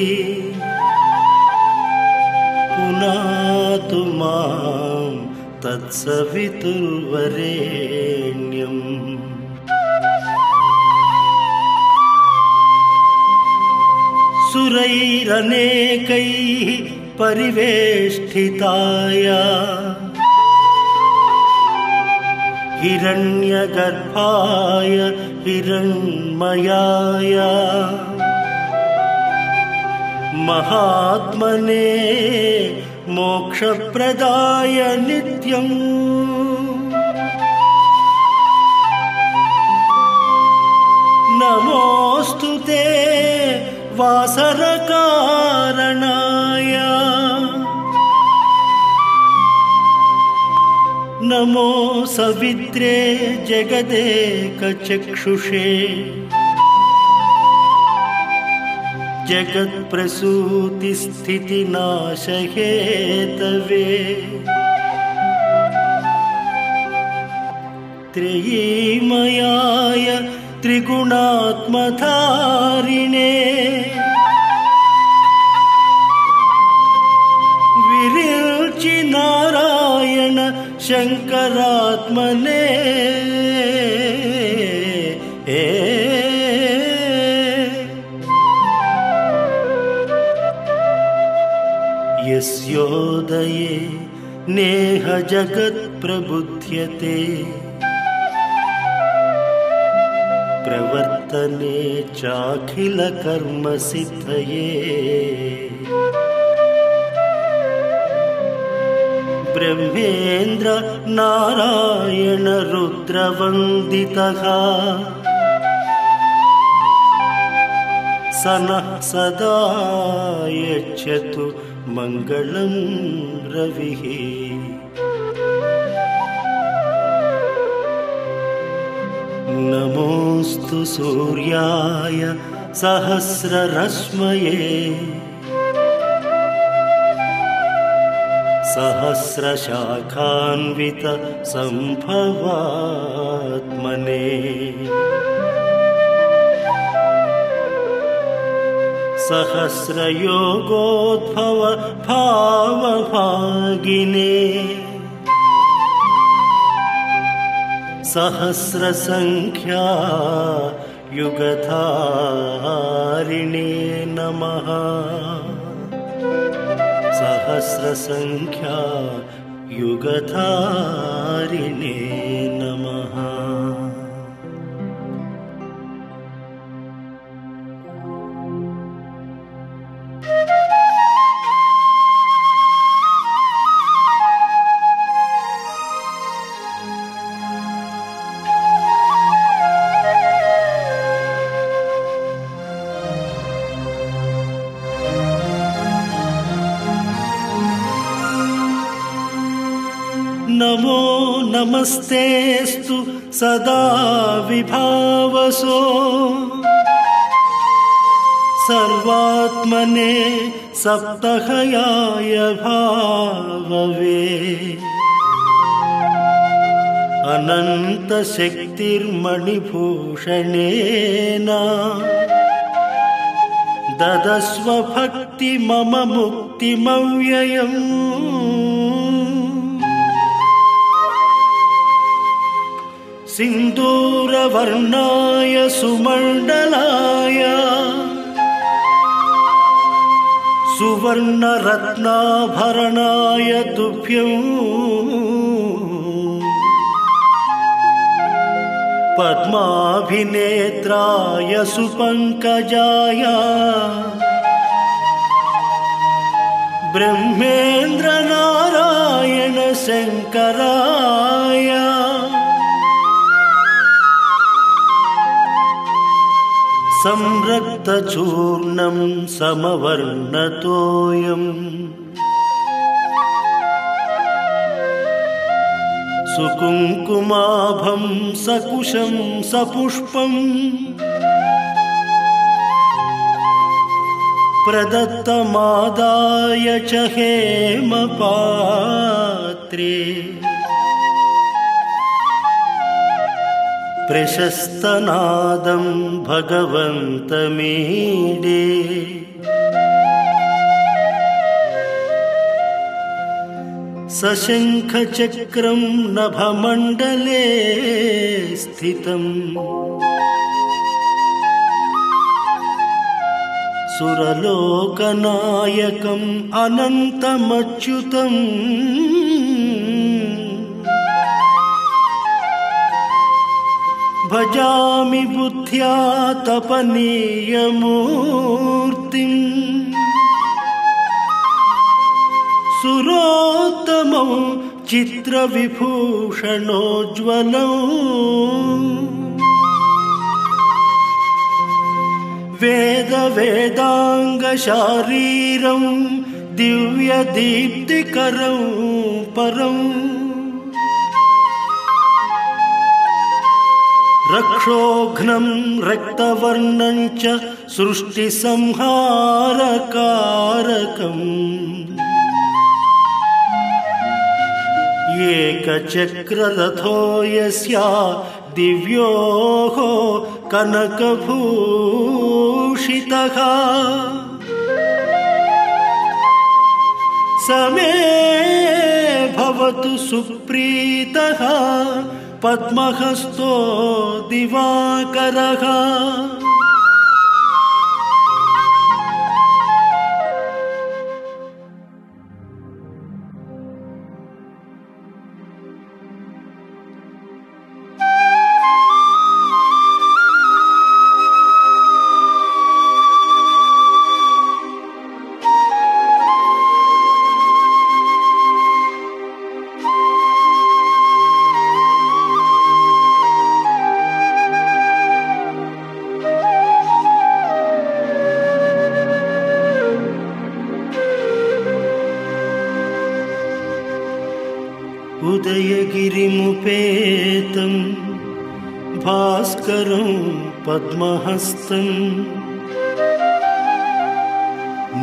पुनातु मां तत्सवितुर्वरेण्यम् सुरैरनेकैः परिवेष्टिताय। हिरण्यगर्भाय हिरण्मयाय। महात्मने मोक्षप्रदाय नित्यम् नमोऽस्तु ते वासरकारणाय नमो सवित्रे जगदेकचक्षुषे। जगत्प्रसूतिस्थितिनाशहेतवे। त्रयीमयाय त्रिगुणात्मधारिणे। विरिल्चि नारायण शङ्करात्मने। यस्योदये नेह जगत्प्रबुध्यते प्रवर्तने चाखिलकर्मसिद्धये। ब्रह्मेन्द्र नारायण रुद्रवन्दितः स नः सदा यच्छतु मङ्गलं रविः नमोऽस्तु सूर्याय सहस्ररश्मये। सहस्रशाखान्वित सम्भवात्मने। सहस्रयोगोद्भव भावभागिने सहस्रसङ्ख्या युगधारिणे नमः। सहस्रसङ्ख्या युगधारिणे सदा विभावसो। सर्वात्मने सप्तहयाय भाववे। अनन्तशक्तिर्मणिभूषणेन ददस्व भक्ति मम मुक्तिमव्ययम् सिन्दूरवर्णाय सुमण्डलाय सुवर्णरत्नाभरणाय तुभ्यम् पद्माभिनेत्राय सुपङ्कजाय ब्रह्मेन्द्रनारायण संरक्तचूर्णं समवर्णतोयम्। सुकुङ्कुमाभं सकुशं सपुष्पम्। प्रदत्तमादाय च हेमपात्रे प्रशस्तनादं भगवन्तमीडे। सशङ्खचक्रं नभमण्डले स्थितम् सुरलोकनायकम् अनन्तमच्युतम् भजामि बुद्ध्या तपनीयमूर्तिम्। सुरोत्तमौ चित्रविभूषणोज्ज्वलौ। वेदवेदाङ्गशारीरं दिव्यदीप्तिकरं परम् रक्षोघ्नं रक्तवर्णं च सृष्टिसंहारकारकम्। एकचक्ररथो यस्या दिव्योः कनकभूषितः। समे भवतु सुप्रीतः पद्महस्तो दिवाकरः पद्महस्तम्।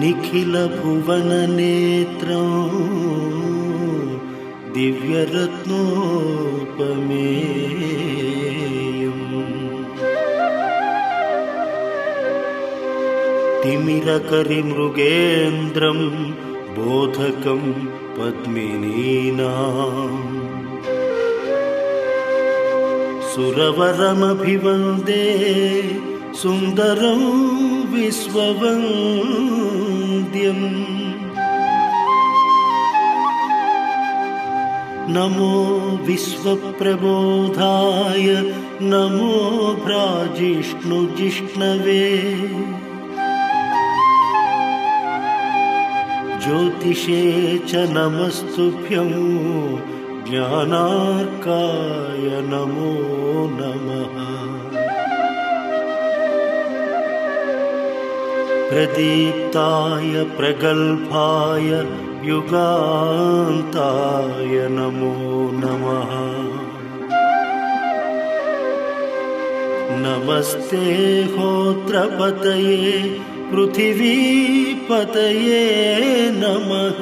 निखिलभुवननेत्रं दिव्यरत्नोपमेयम्। तिमिरकरिमृगेन्द्रं बोधकं पद्मिनीनाम् सुरवरमभिवन्दे सुन्दरं विश्ववन्द्यम्। नमो विश्वप्रबोधाय नमो भ्राजिष्णुजिष्णवे। ज्योतिषे च नमस्तुभ्यं ज्ञानार्काय नमो नमः। प्रदीप्ताय प्रगल्भाय युगान्ताय नमो नमः। नमस्ते होत्रपतये पृथिवीपतये नमः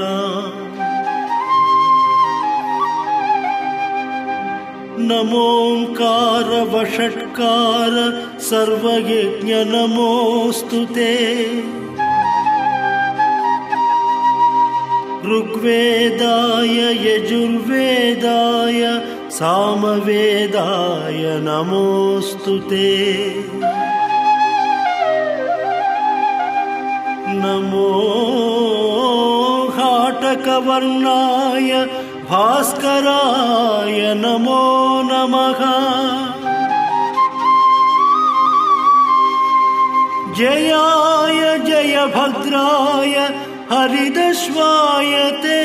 नमोङ्कार वषट्कार सर्वयज्ञ नमोऽस्तु ते। ऋग्वेदाय यजुर्वेदाय सामवेदाय नमोऽस्तु ते। नमो हाटकवर्णाय भास्कराय नमो नमः। जयाय जयभद्राय हरिदश्वाय ते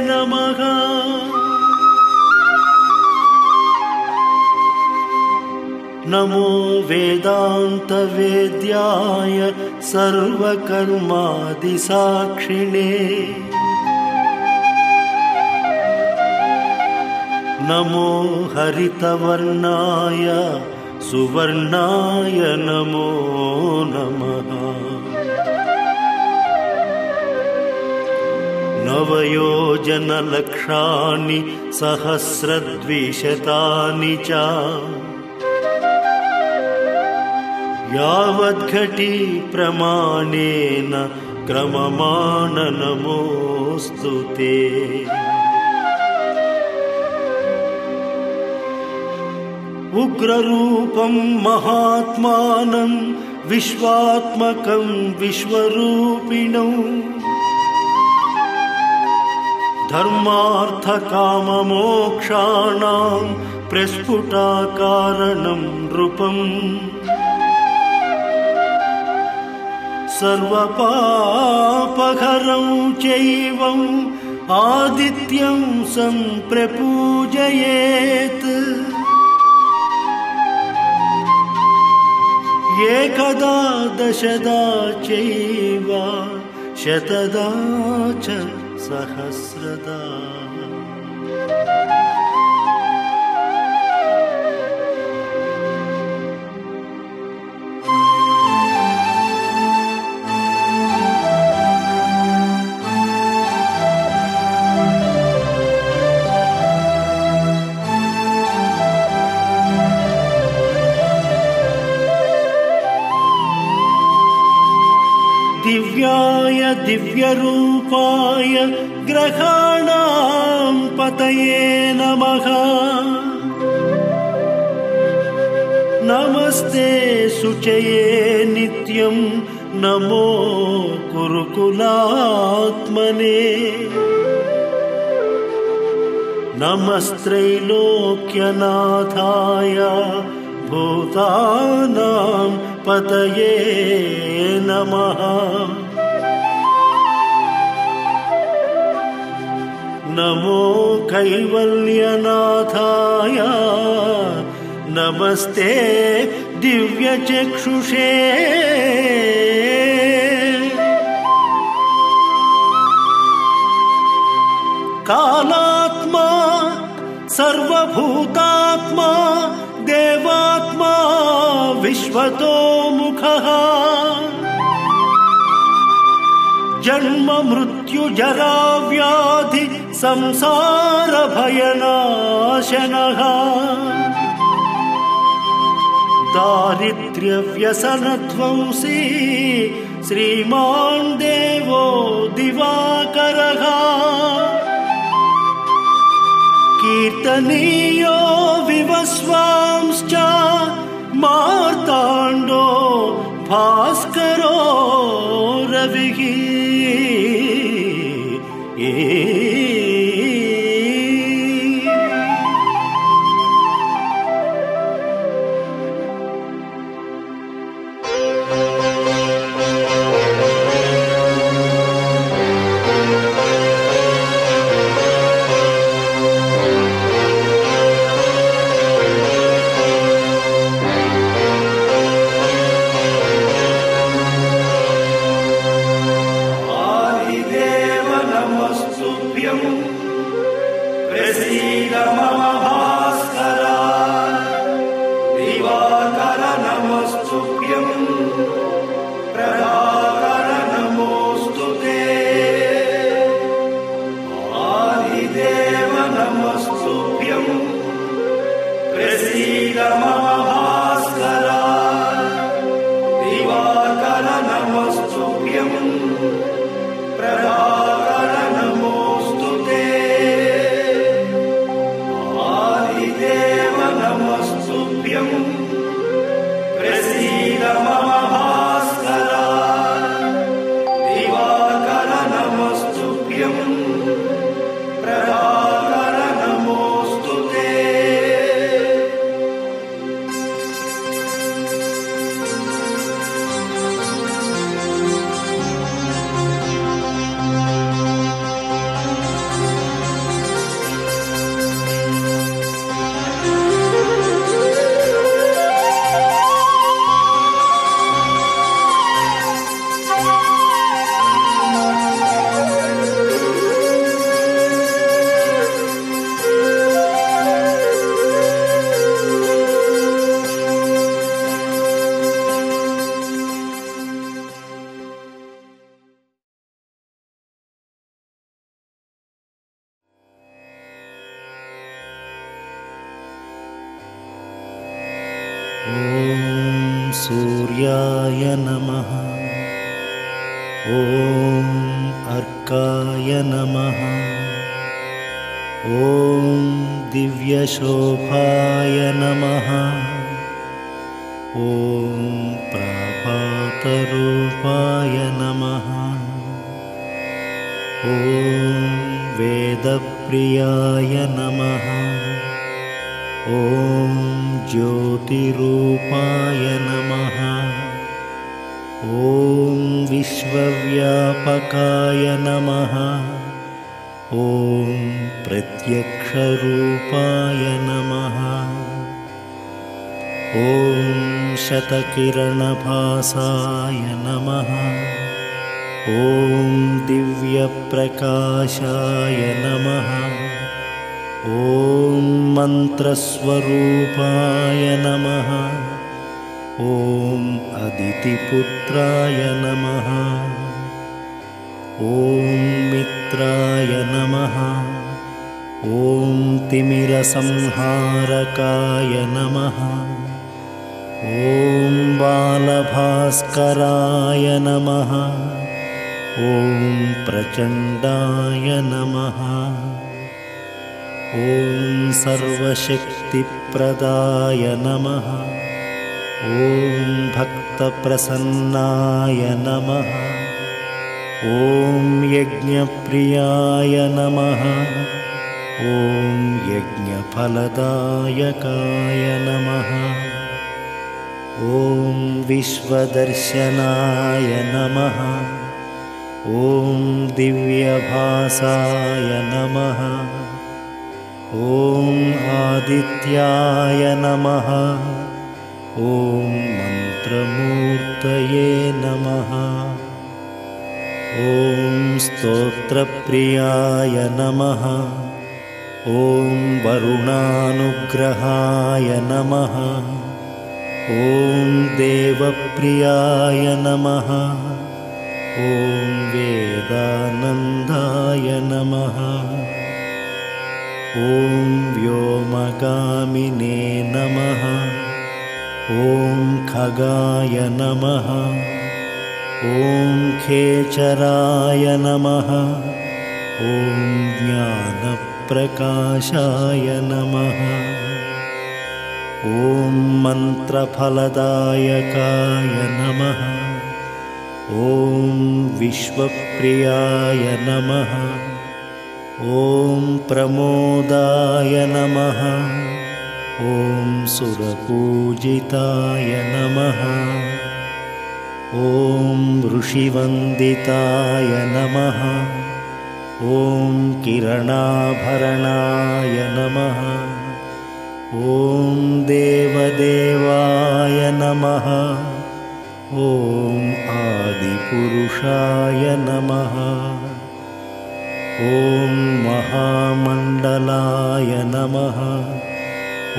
नमः। नमो वेदान्तवेद्याय सर्वकर्मादिसाक्षिणे नमो हरितवर्णाय सुवर्णाय नमो नमः। नवयोजनलक्षाणि सहस्रद्विशतानि च। यावद्घटी प्रमाणेन क्रममाण नमोऽस्तु ते उग्ररूपं महात्मानं विश्वात्मकं विश्वरूपिणौ। धर्मार्थकाममोक्षाणां प्रस्फुटाकारणं नृपम्। सर्वपापहरं चैवम् आदित्यं सम्प्रपूजयेत् एकदा दशदा चैव शतदा च सहस्रदा दिव्याय दिव्यरूपाय ग्रहाणां पतये नमः। नमस्ते शुचये नित्यं नमो कुरुकुलात्मने। नमस्त्रैलोक्यनाथाय भूतानां पतये नमः। नमो कैवल्यनाथाय नमस्ते दिव्यचक्षुषे। कालात्मा सर्वभूतात्मा विश्वतोमुखः। जन्म मृत्युजरा व्याधि संसारभयनाशनः। दारिद्र्यव्यसनध्वंसी श्रीमान् देवो दिवाकरः। कीर्तनीयो विवस्वांश्च मार्ताण्डो भास्करो रविः नमः। ॐ शतकिरणभासाय नमः। ॐ दिव्यप्रकाशाय नमः। ॐ मन्त्रस्वरूपाय नमः। ॐ अदितिपुत्राय नमः। ॐ मित्राय नमः ॐ तिमिरसंहारकाय नमः। ॐ बालभास्कराय नमः। ॐ प्रचण्डाय नमः। ॐ सर्वशक्तिप्रदाय नमः। ॐ भक्तप्रसन्नाय नमः। ॐ यज्ञप्रियाय नमः ॐ यज्ञफलदायकाय नमः। ॐ विश्वदर्शनाय नमः। ॐ दिव्यभासाय नमः। ॐ आदित्याय नमः। ॐ मन्त्रमूर्तये नमः। ॐ स्तोत्रप्रियाय नमः ॐ वरुणानुग्रहाय नमः। ॐ देवप्रियाय नमः। ॐ वेदानन्दाय नमः। ॐ व्योमगामिने नमः। ॐ खगाय नमः। ॐ खेचराय नमः। ॐ ज्ञानप्रकाशाय नमः। ॐ मन्त्रफलदायकाय नमः। ॐ विश्वप्रियाय नमः। ॐ प्रमोदाय नमः। ॐ सुरपूजिताय नमः। ॐ ऋषिवन्दिताय नमः ॐ किरणाभरणाय नमः। ॐ देवदेवाय नमः। ॐ आदिपुरुषाय नमः। ॐ महामण्डलाय नमः।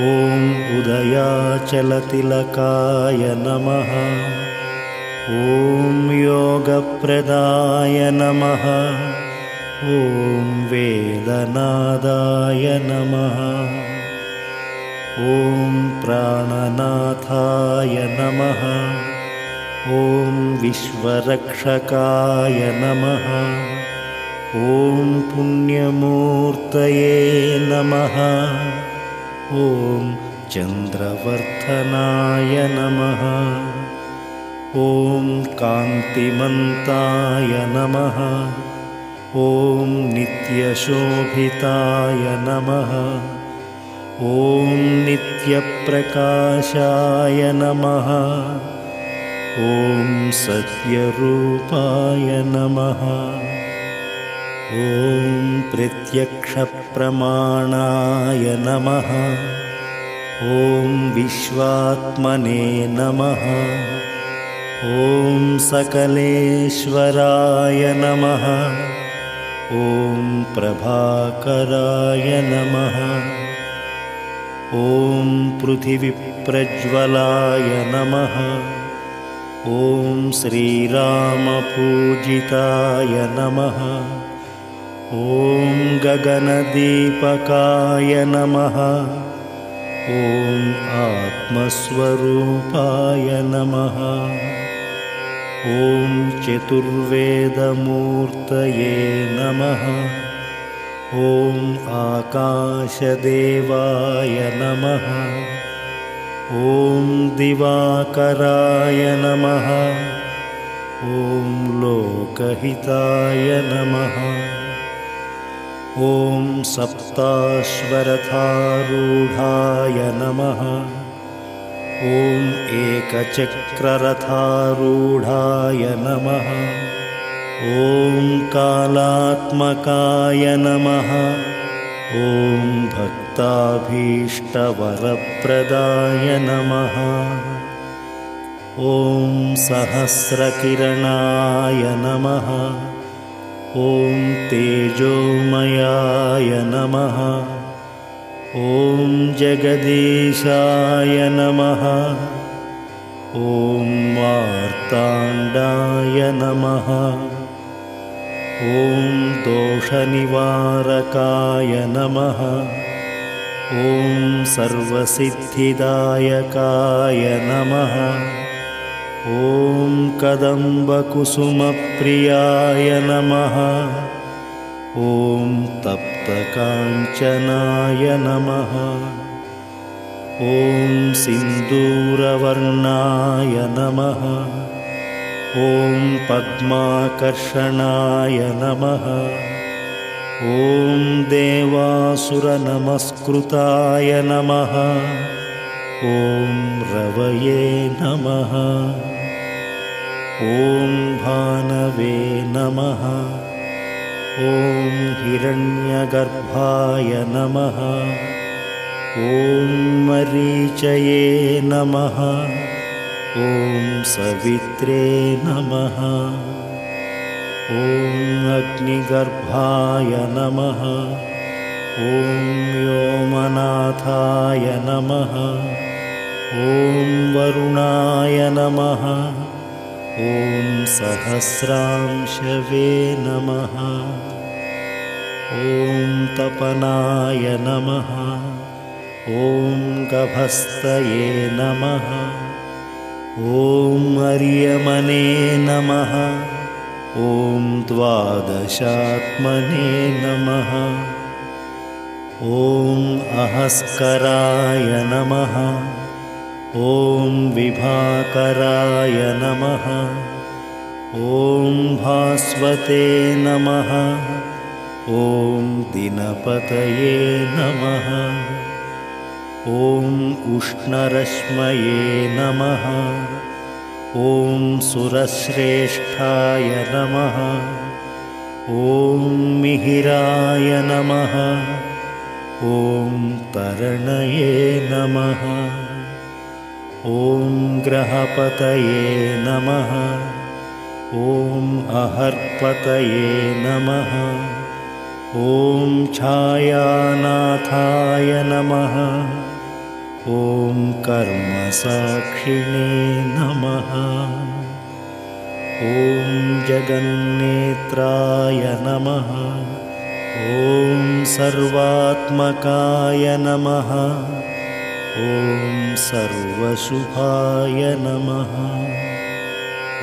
ॐ उदयाचलतिलकाय नमः। ॐ योगप्रदाय नमः ॐ वेदनादाय नमः। ॐ प्राणनाथाय नमः। ॐ विश्वरक्षकाय नमः। ॐ पुण्यमूर्तये नमः। ॐ चन्द्रवर्धनाय नमः। ॐ कान्तिमन्ताय नमः। ॐ नित्यशोभिताय नमः। ॐ नित्यप्रकाशाय नमः। ॐ सत्यरूपाय नमः। ॐ प्रत्यक्षप्रमाणाय नमः। ॐ विश्वात्मने नमः। ॐ सकलेश्वराय नमः ॐ प्रभाकराय नमः। ॐ पृथिविप्रज्वलाय नमः। ॐ श्रीरामपूजिताय नमः। ॐ गगनदीपकाय नमः। ॐ आत्मस्वरूपाय नमः ॐ चतुर्वेदमूर्तये नमः। ॐ आकाशदेवाय नमः। ॐ दिवाकराय नमः। ॐ लोकहिताय नमः। ॐ सप्ताश्वरथारूढाय नमः ॐ एकचक्ररथारूढाय नमः। ॐ कालात्मकाय नमः। ॐ भक्ताभीष्टवरप्रदाय नमः। ॐ सहस्रकिरणाय नमः। ॐ तेजोमयाय नमः ॐ जगदीशाय नमः। ॐ मार्ताण्डाय नमः। ॐ दोषनिवारकाय नमः। ॐ सर्वसिद्धिदायकाय नमः। ॐ कदम्बकुसुमप्रियाय नमः। ॐ तप्तकाञ्चनाय नमः। ॐ सिन्दूरवर्णाय नमः। ॐ पद्माकर्षणाय नमः। ॐ देवासुरनमस्कृताय नमः। ॐ रवये नमः। ॐ भानवे नमः ॐ हिरण्यगर्भाय नमः। ॐ मरीचये नमः। ॐ सवित्रे नमः। ॐ अग्निगर्भाय नमः। ॐ व्योमनाथाय नमः। ॐ वरुणाय नमः। ॐ सहस्रांशवे नमः ॐ तपनाय नमः। ॐ गभस्तये नमः। ॐ अर्यमने नमः। ॐ द्वादशात्मने नमः। ॐ अहस्कराय नमः। ॐ विभाकराय नमः। ॐ भास्वते नमः ॐ दिनपतये नमः। ॐ उष्णरश्मये नमः। ॐ सुरश्रेष्ठाय नमः। ॐ मिहिराय नमः। ॐ तरणये नमः। ॐ ग्रहपतये नमः। ॐ अहर्पतये नमः ॐ छायानाथाय नमः। ॐ कर्मसाक्षिणे नमः। ॐ जगन्नेत्राय नमः। ॐ सर्वात्मकाय नमः। ॐ सर्वशुभाय नमः।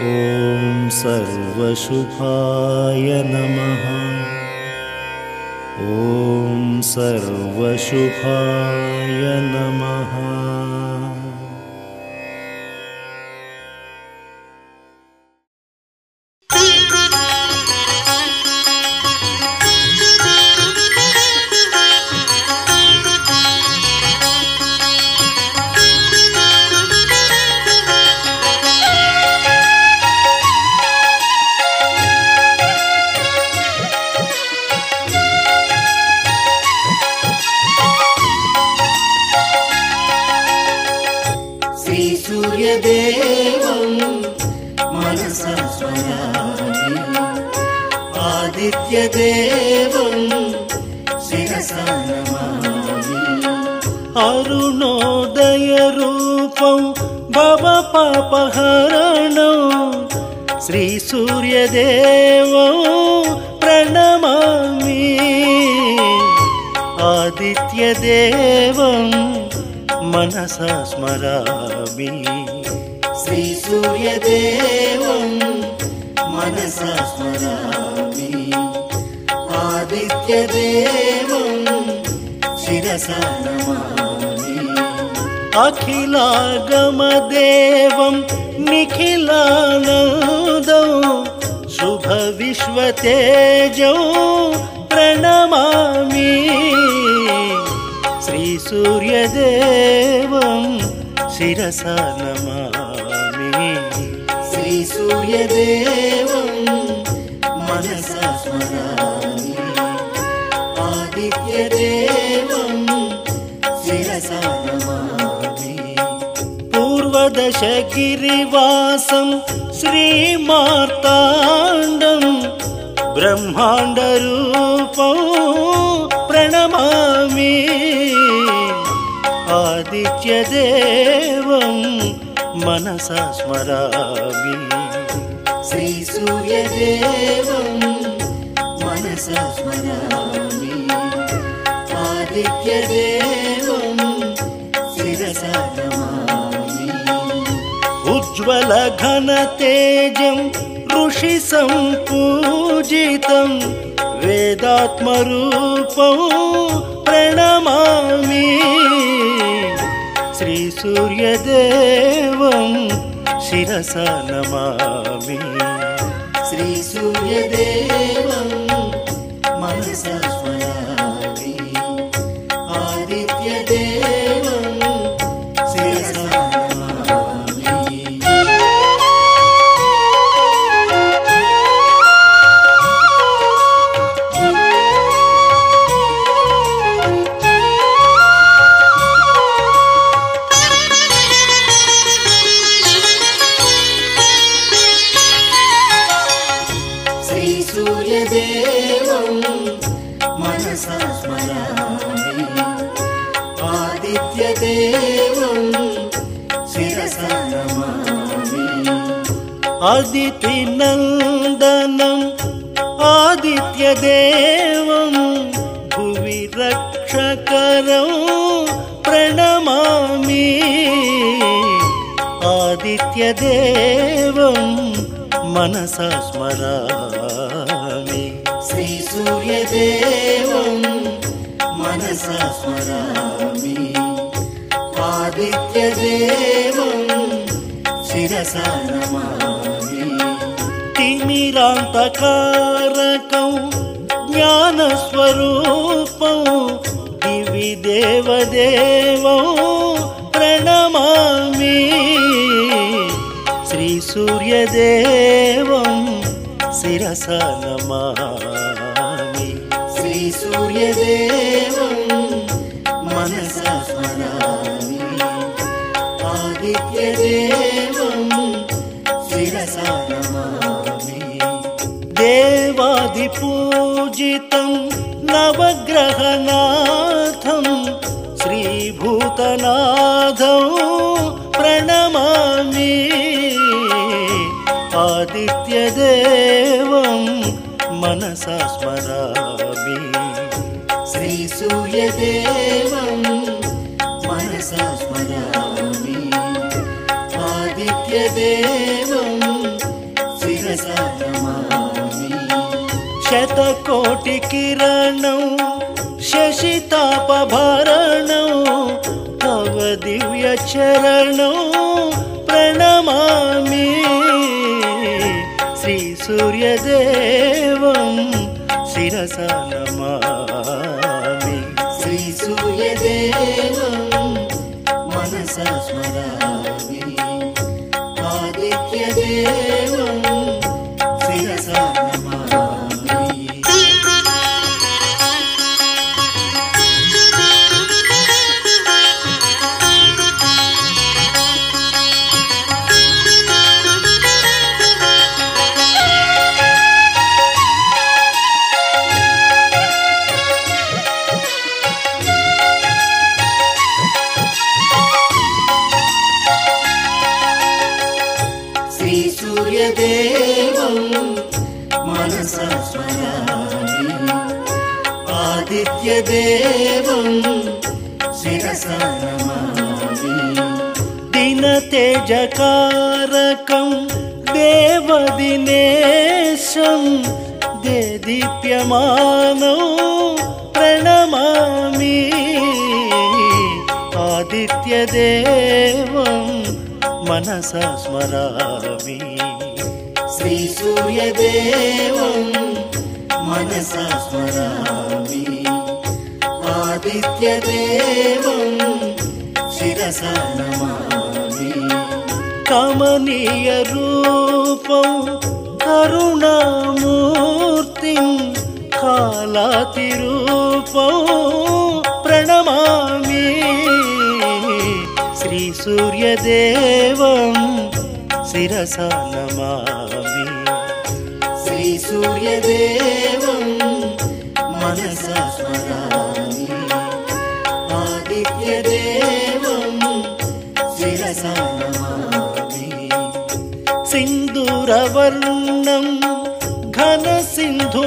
ॐ सर्वशुभाय नमः ॐ सर्वशुभाय नमः अखिलागमदेवं निखिलानदौ शुभ प्रणमामि। श्रीसूर्यदेवं शिरसा శేషగిరివాసం బ్రహ్మాండ బ్రహ్మాండరూపం ప్రణమామి. ఆదిత్యదేవం మనస స్మరామి. శ్రీ సూర్యదేవం మనస స్మరామి. ఆదిత్యదేవం ज्वलघनतेजं ऋषिसम्पूजितं वेदात्मरूपं प्रणमामि। श्रीसूर्यदेवं शिरसा नमामि। श्रीसूर्यदेव सन शतकोटिकिरणौ शशितापभरणौ तव दिव्यचरणौ प्रणमामि श्रीसूर्यदेवं शिरसा नमः मनसा स्मरामि श्रीसूर्यदेवं मनसा स्मरामि आदित्यदेवं शिरसा नमामि कमनीयरूपं करुणामूर्तिं कालातिरूपं श्रीसूर्यदेवं शिरसा नमामि श्रीसूर्यदेवं मनसा स्मरामि आदित्यदेवं शिरसा नमामि सिन्दूरवर्णं घनसिन्धुनाथं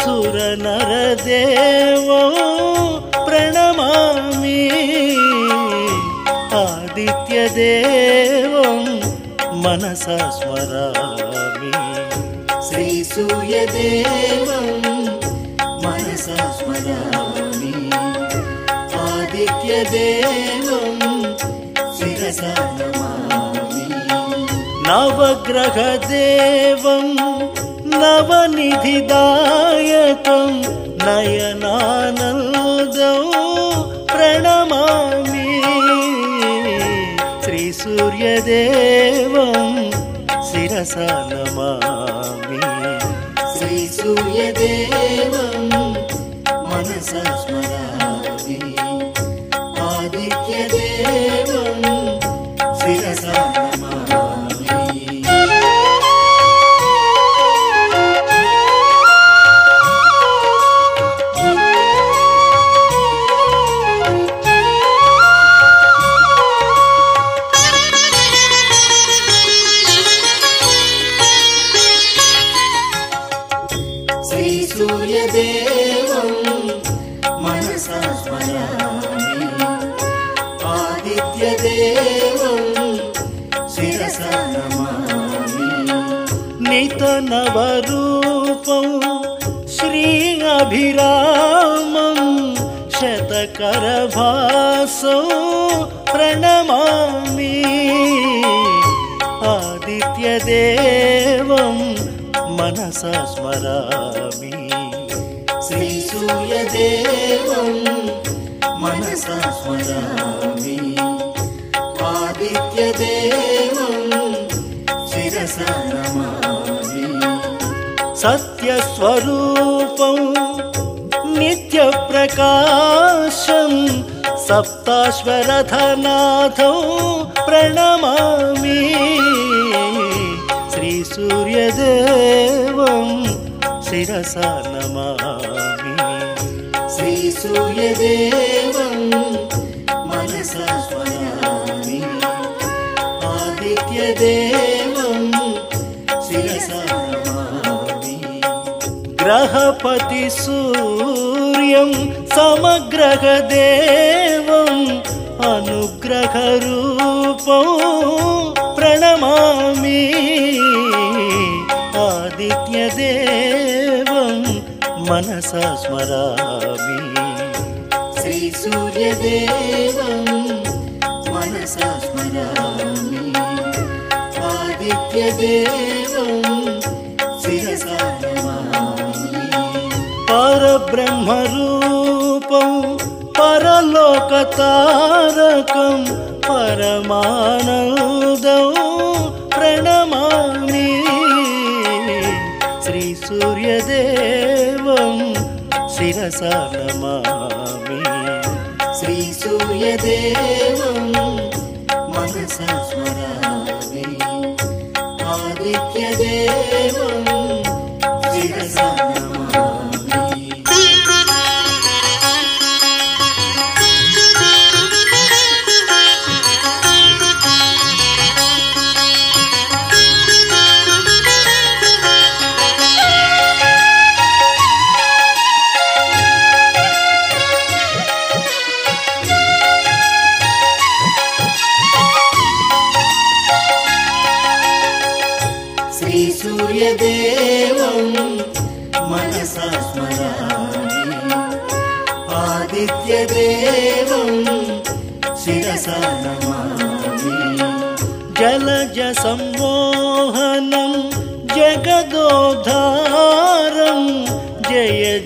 सुरनरदेवो प्रणमामि आदित्यदेवं मनसा स्मरामि। श्रीसूर्यदेवं मनसा स्मरामि। आदित्यदेवं शिरसा नमामि। नवग्रहदेवं नवनिधिदायकं नयनानन्दौ प्रणमामि। श्रीसूर्यदेवं शिरसा नमामि श्रीसूर्यदेवं मनसा अभिरामं शतकरभासौ प्रणमामि। आदित्यदेवं मनसा स्मरामि। श्रीसूर्यदेवं मनसा स्मरामि। आदित्यदेवं शिरसा नमामि सत्यस्वरूपं नित्यप्रकाशं सप्ताश्वरथनाथौ प्रणमामि श्रीसूर्यदेवं शिरसा नमामि। श्रीसूर्यदेवं मनसा स्मरामि आदित्यदेवं शिरसा नमामि। ग्रहपतिसूर्यं समग्रहदेवम् अनुग्रहरूपं प्रणमामि आदित्यदेवं मनसा स्मरामि। श्रीसूर्यदेवं मनसा स्मरामि। आदित्यदेवं शिरसा परब्रह्मरूपं परलोकतारकं परमानन्दौ प्रणमामि श्रीसूर्यदेवं शिरसा नमामि श्रीसूर्यदेवं मनसा स्मरामि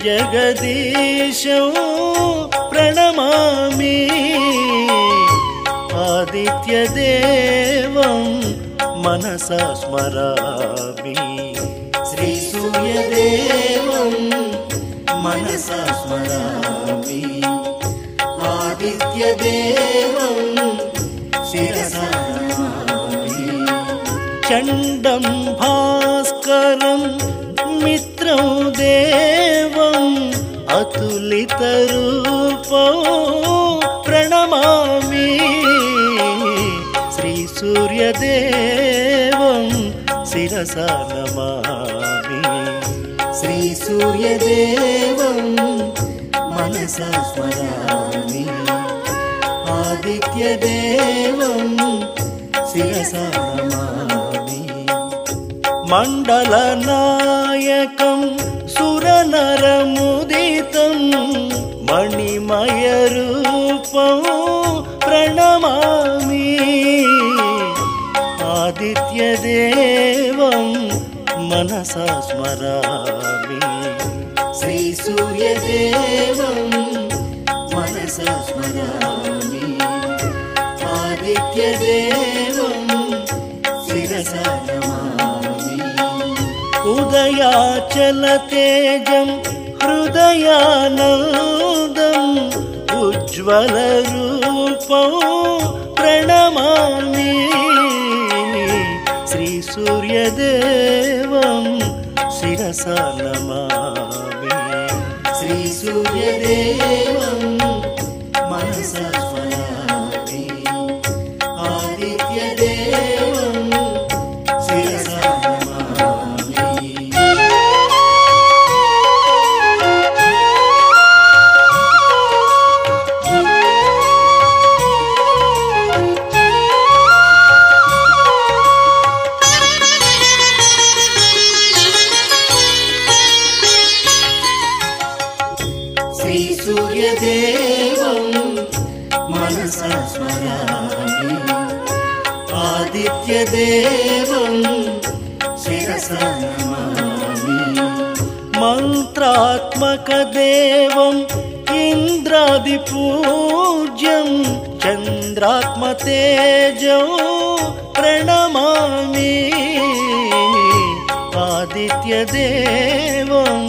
जगदीशौ प्रणमामि। आदित्यदेवं मनसा स्मरामि। श्रीसूर्यदेवं मनसा स्मरामि। आदित्यदेवं शिरसा नमामि चण्डं भास्करं मित्रं देवम् अतुलितरूपौ प्रणमामि श्रीसूर्यदेवं शिरसा नमामि श्रीसूर्यदेवं मनसा स्मरामि आदित्यदेवं शिरसा नमामि मण्डलनायकं सुरनरमुदितं मणिमयरूपं प्रणमामि। आदित्यदेवं मनसा स्मरामि। श्रीसूर्यदेवं मनसा स्मरामि। आदित्यदेवं शिरसा उदयाचलतेजं हृदयानन्दम् उज्ज्वलरूपौ प्रणमामि श्रीसूर्यदेवं शिरसा नमामि श्रीसूर्यदेवं मनसा मन्त्रात्मकदेवम् इन्द्रादिपूज्यं चन्द्रात्मतेजौ प्रणमामि आदित्यदेवं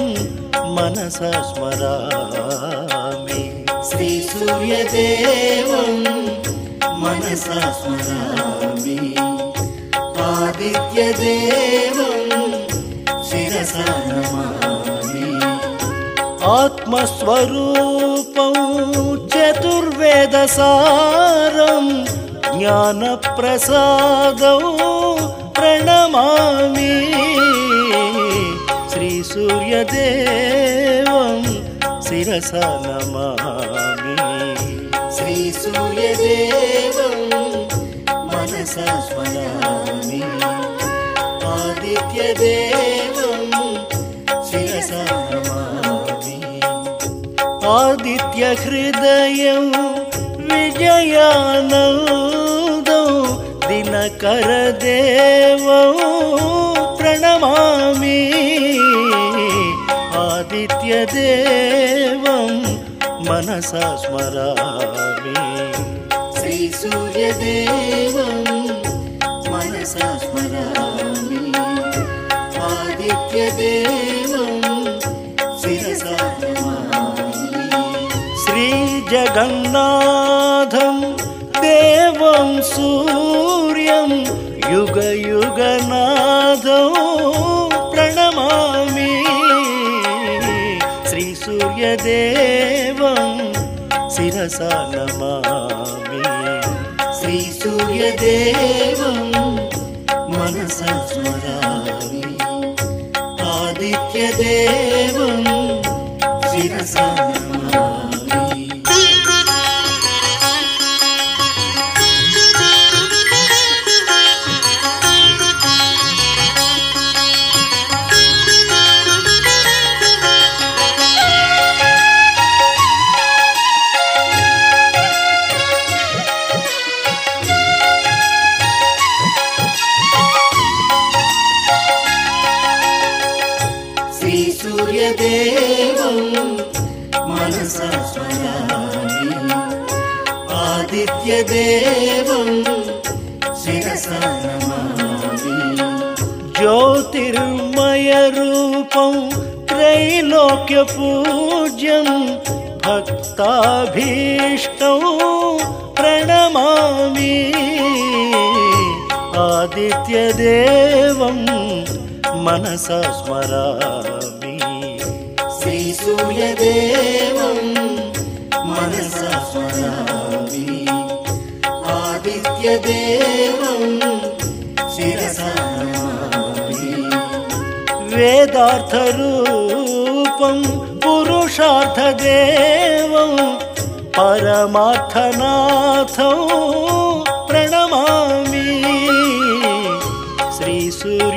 मनसा स्मरामि। श्रीसूर्यदेवं मनसा स्मरामि। आदित्यदेवं शिरसा नमामि आत्मस्वरूपं चतुर्वेदसारं ज्ञानप्रसादौ प्रणमामि श्रीसूर्यदेवं शिरसा नमामि। श्रीसूर्यदेवं मनसा स्मरामि आदित्यदेवं आदित्यहृदयं विजयानन्दौ दिनकरदेवौ प्रणमामि आदित्यदेवं मनसा स्मरामि श्रीसूर्यदेवं मनसा स्मरामि आदित्यदेवं श्रीजगन्नाथं देवं सूर्यं युगयुगनाथौ प्रणमामि। श्रीसूर्यदेवं शिरसा नमामि। श्रीसूर्यदेवं मनसा स्मरामि। आदित्यदेवं शिरसा ज्योतिर्मयरूपं त्रैलोक्यपूज्यं भक्ताभीष्टौ प्रणमामि। आदित्यदेवं मनसा स्मरामि। श्रीसूर्यदेवं मनसा स्मरामि। आदित्यदेवं वेदार्थरूपं पुरुषार्थदेवं परमार्थनाथौ प्रणमामि। श्रीसूर्यदेवं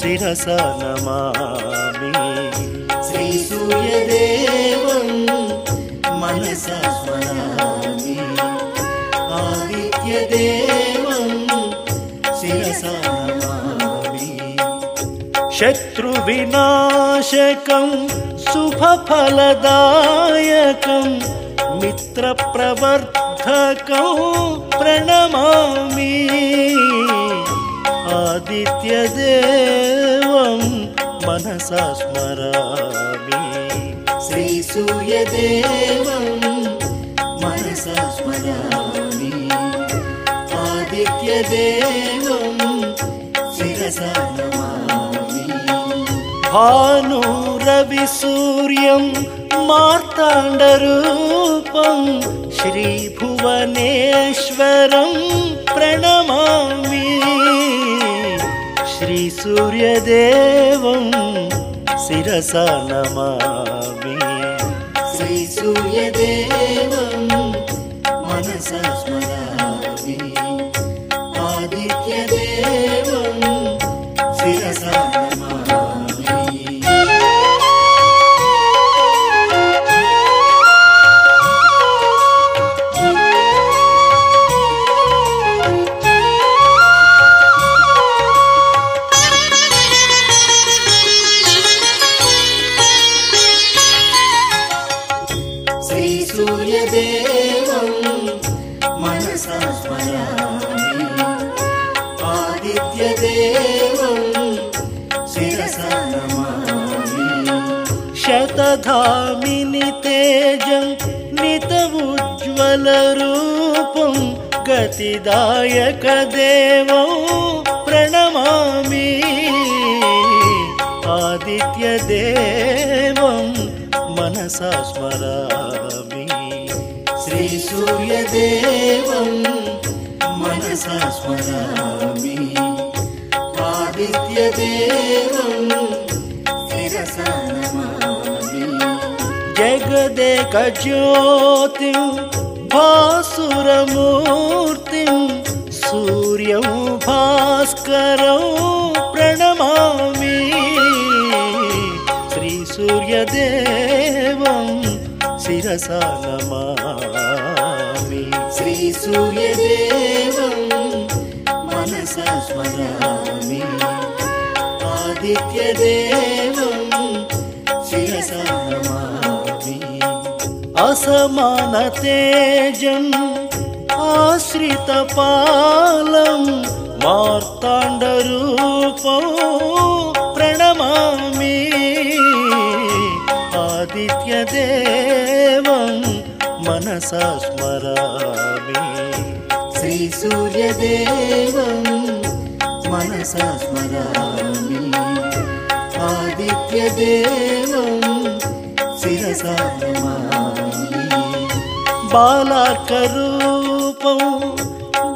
शिरसा नमामि। श्रीसूर्यदेवं मनसा स्मरामि आदित्यदेवं शिरसा शत्रुविनाशकं शुभफलदायकं मित्रप्रवर्धकं प्रणमामि। आदित्यदेवं मनसा स्मरामि। श्रीसूर्यदेवं मनसा स्मरामि। आदित्यदेवं शिरसा भानुरविसूर्यं मार्ताण्डरूपं श्रीभुवनेश्वरं प्रणमामि। श्रीसूर्यदेवं शिरसा नमामि। श्रीसूर्यदेवं शतधामिनि तेजं नितमुज्ज्वलरूपं गतिदायकदेवं प्रणमामि आदित्यदेवं मनसा स्मरामि। श्रीसूर्यदेवं मनसा स्मरामि। आदित्यदेवं शिरसा जगदेकज्योतिं भासुरमूर्तिं सूर्यं भास्करं प्रणमामि। श्रीसूर्यदेवं शिरसा नमामि। श्रीसूर्यदेवं मनसा स्मरामि। आदित्यदेवं शिरसा नमामि असमानतेजम् आश्रितपालं मार्ताण्डरूपं प्रणमामि आदित्यदेवं मनसा स्मरामि श्रीसूर्यदेवं मनसा स्मरामि आदित्यदेवं शिरसा नमामि बालाकरूपं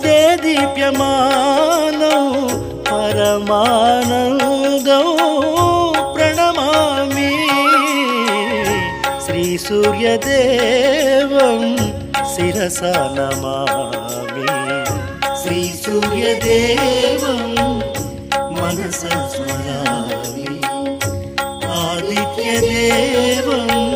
देदीप्यमानं परमानन्दौ प्रणमामि श्रीसूर्यदेवं शिरसा नमामि श्रीसूर्यदेवं मनसा स्मरामि आदित्यदेवं शिरसा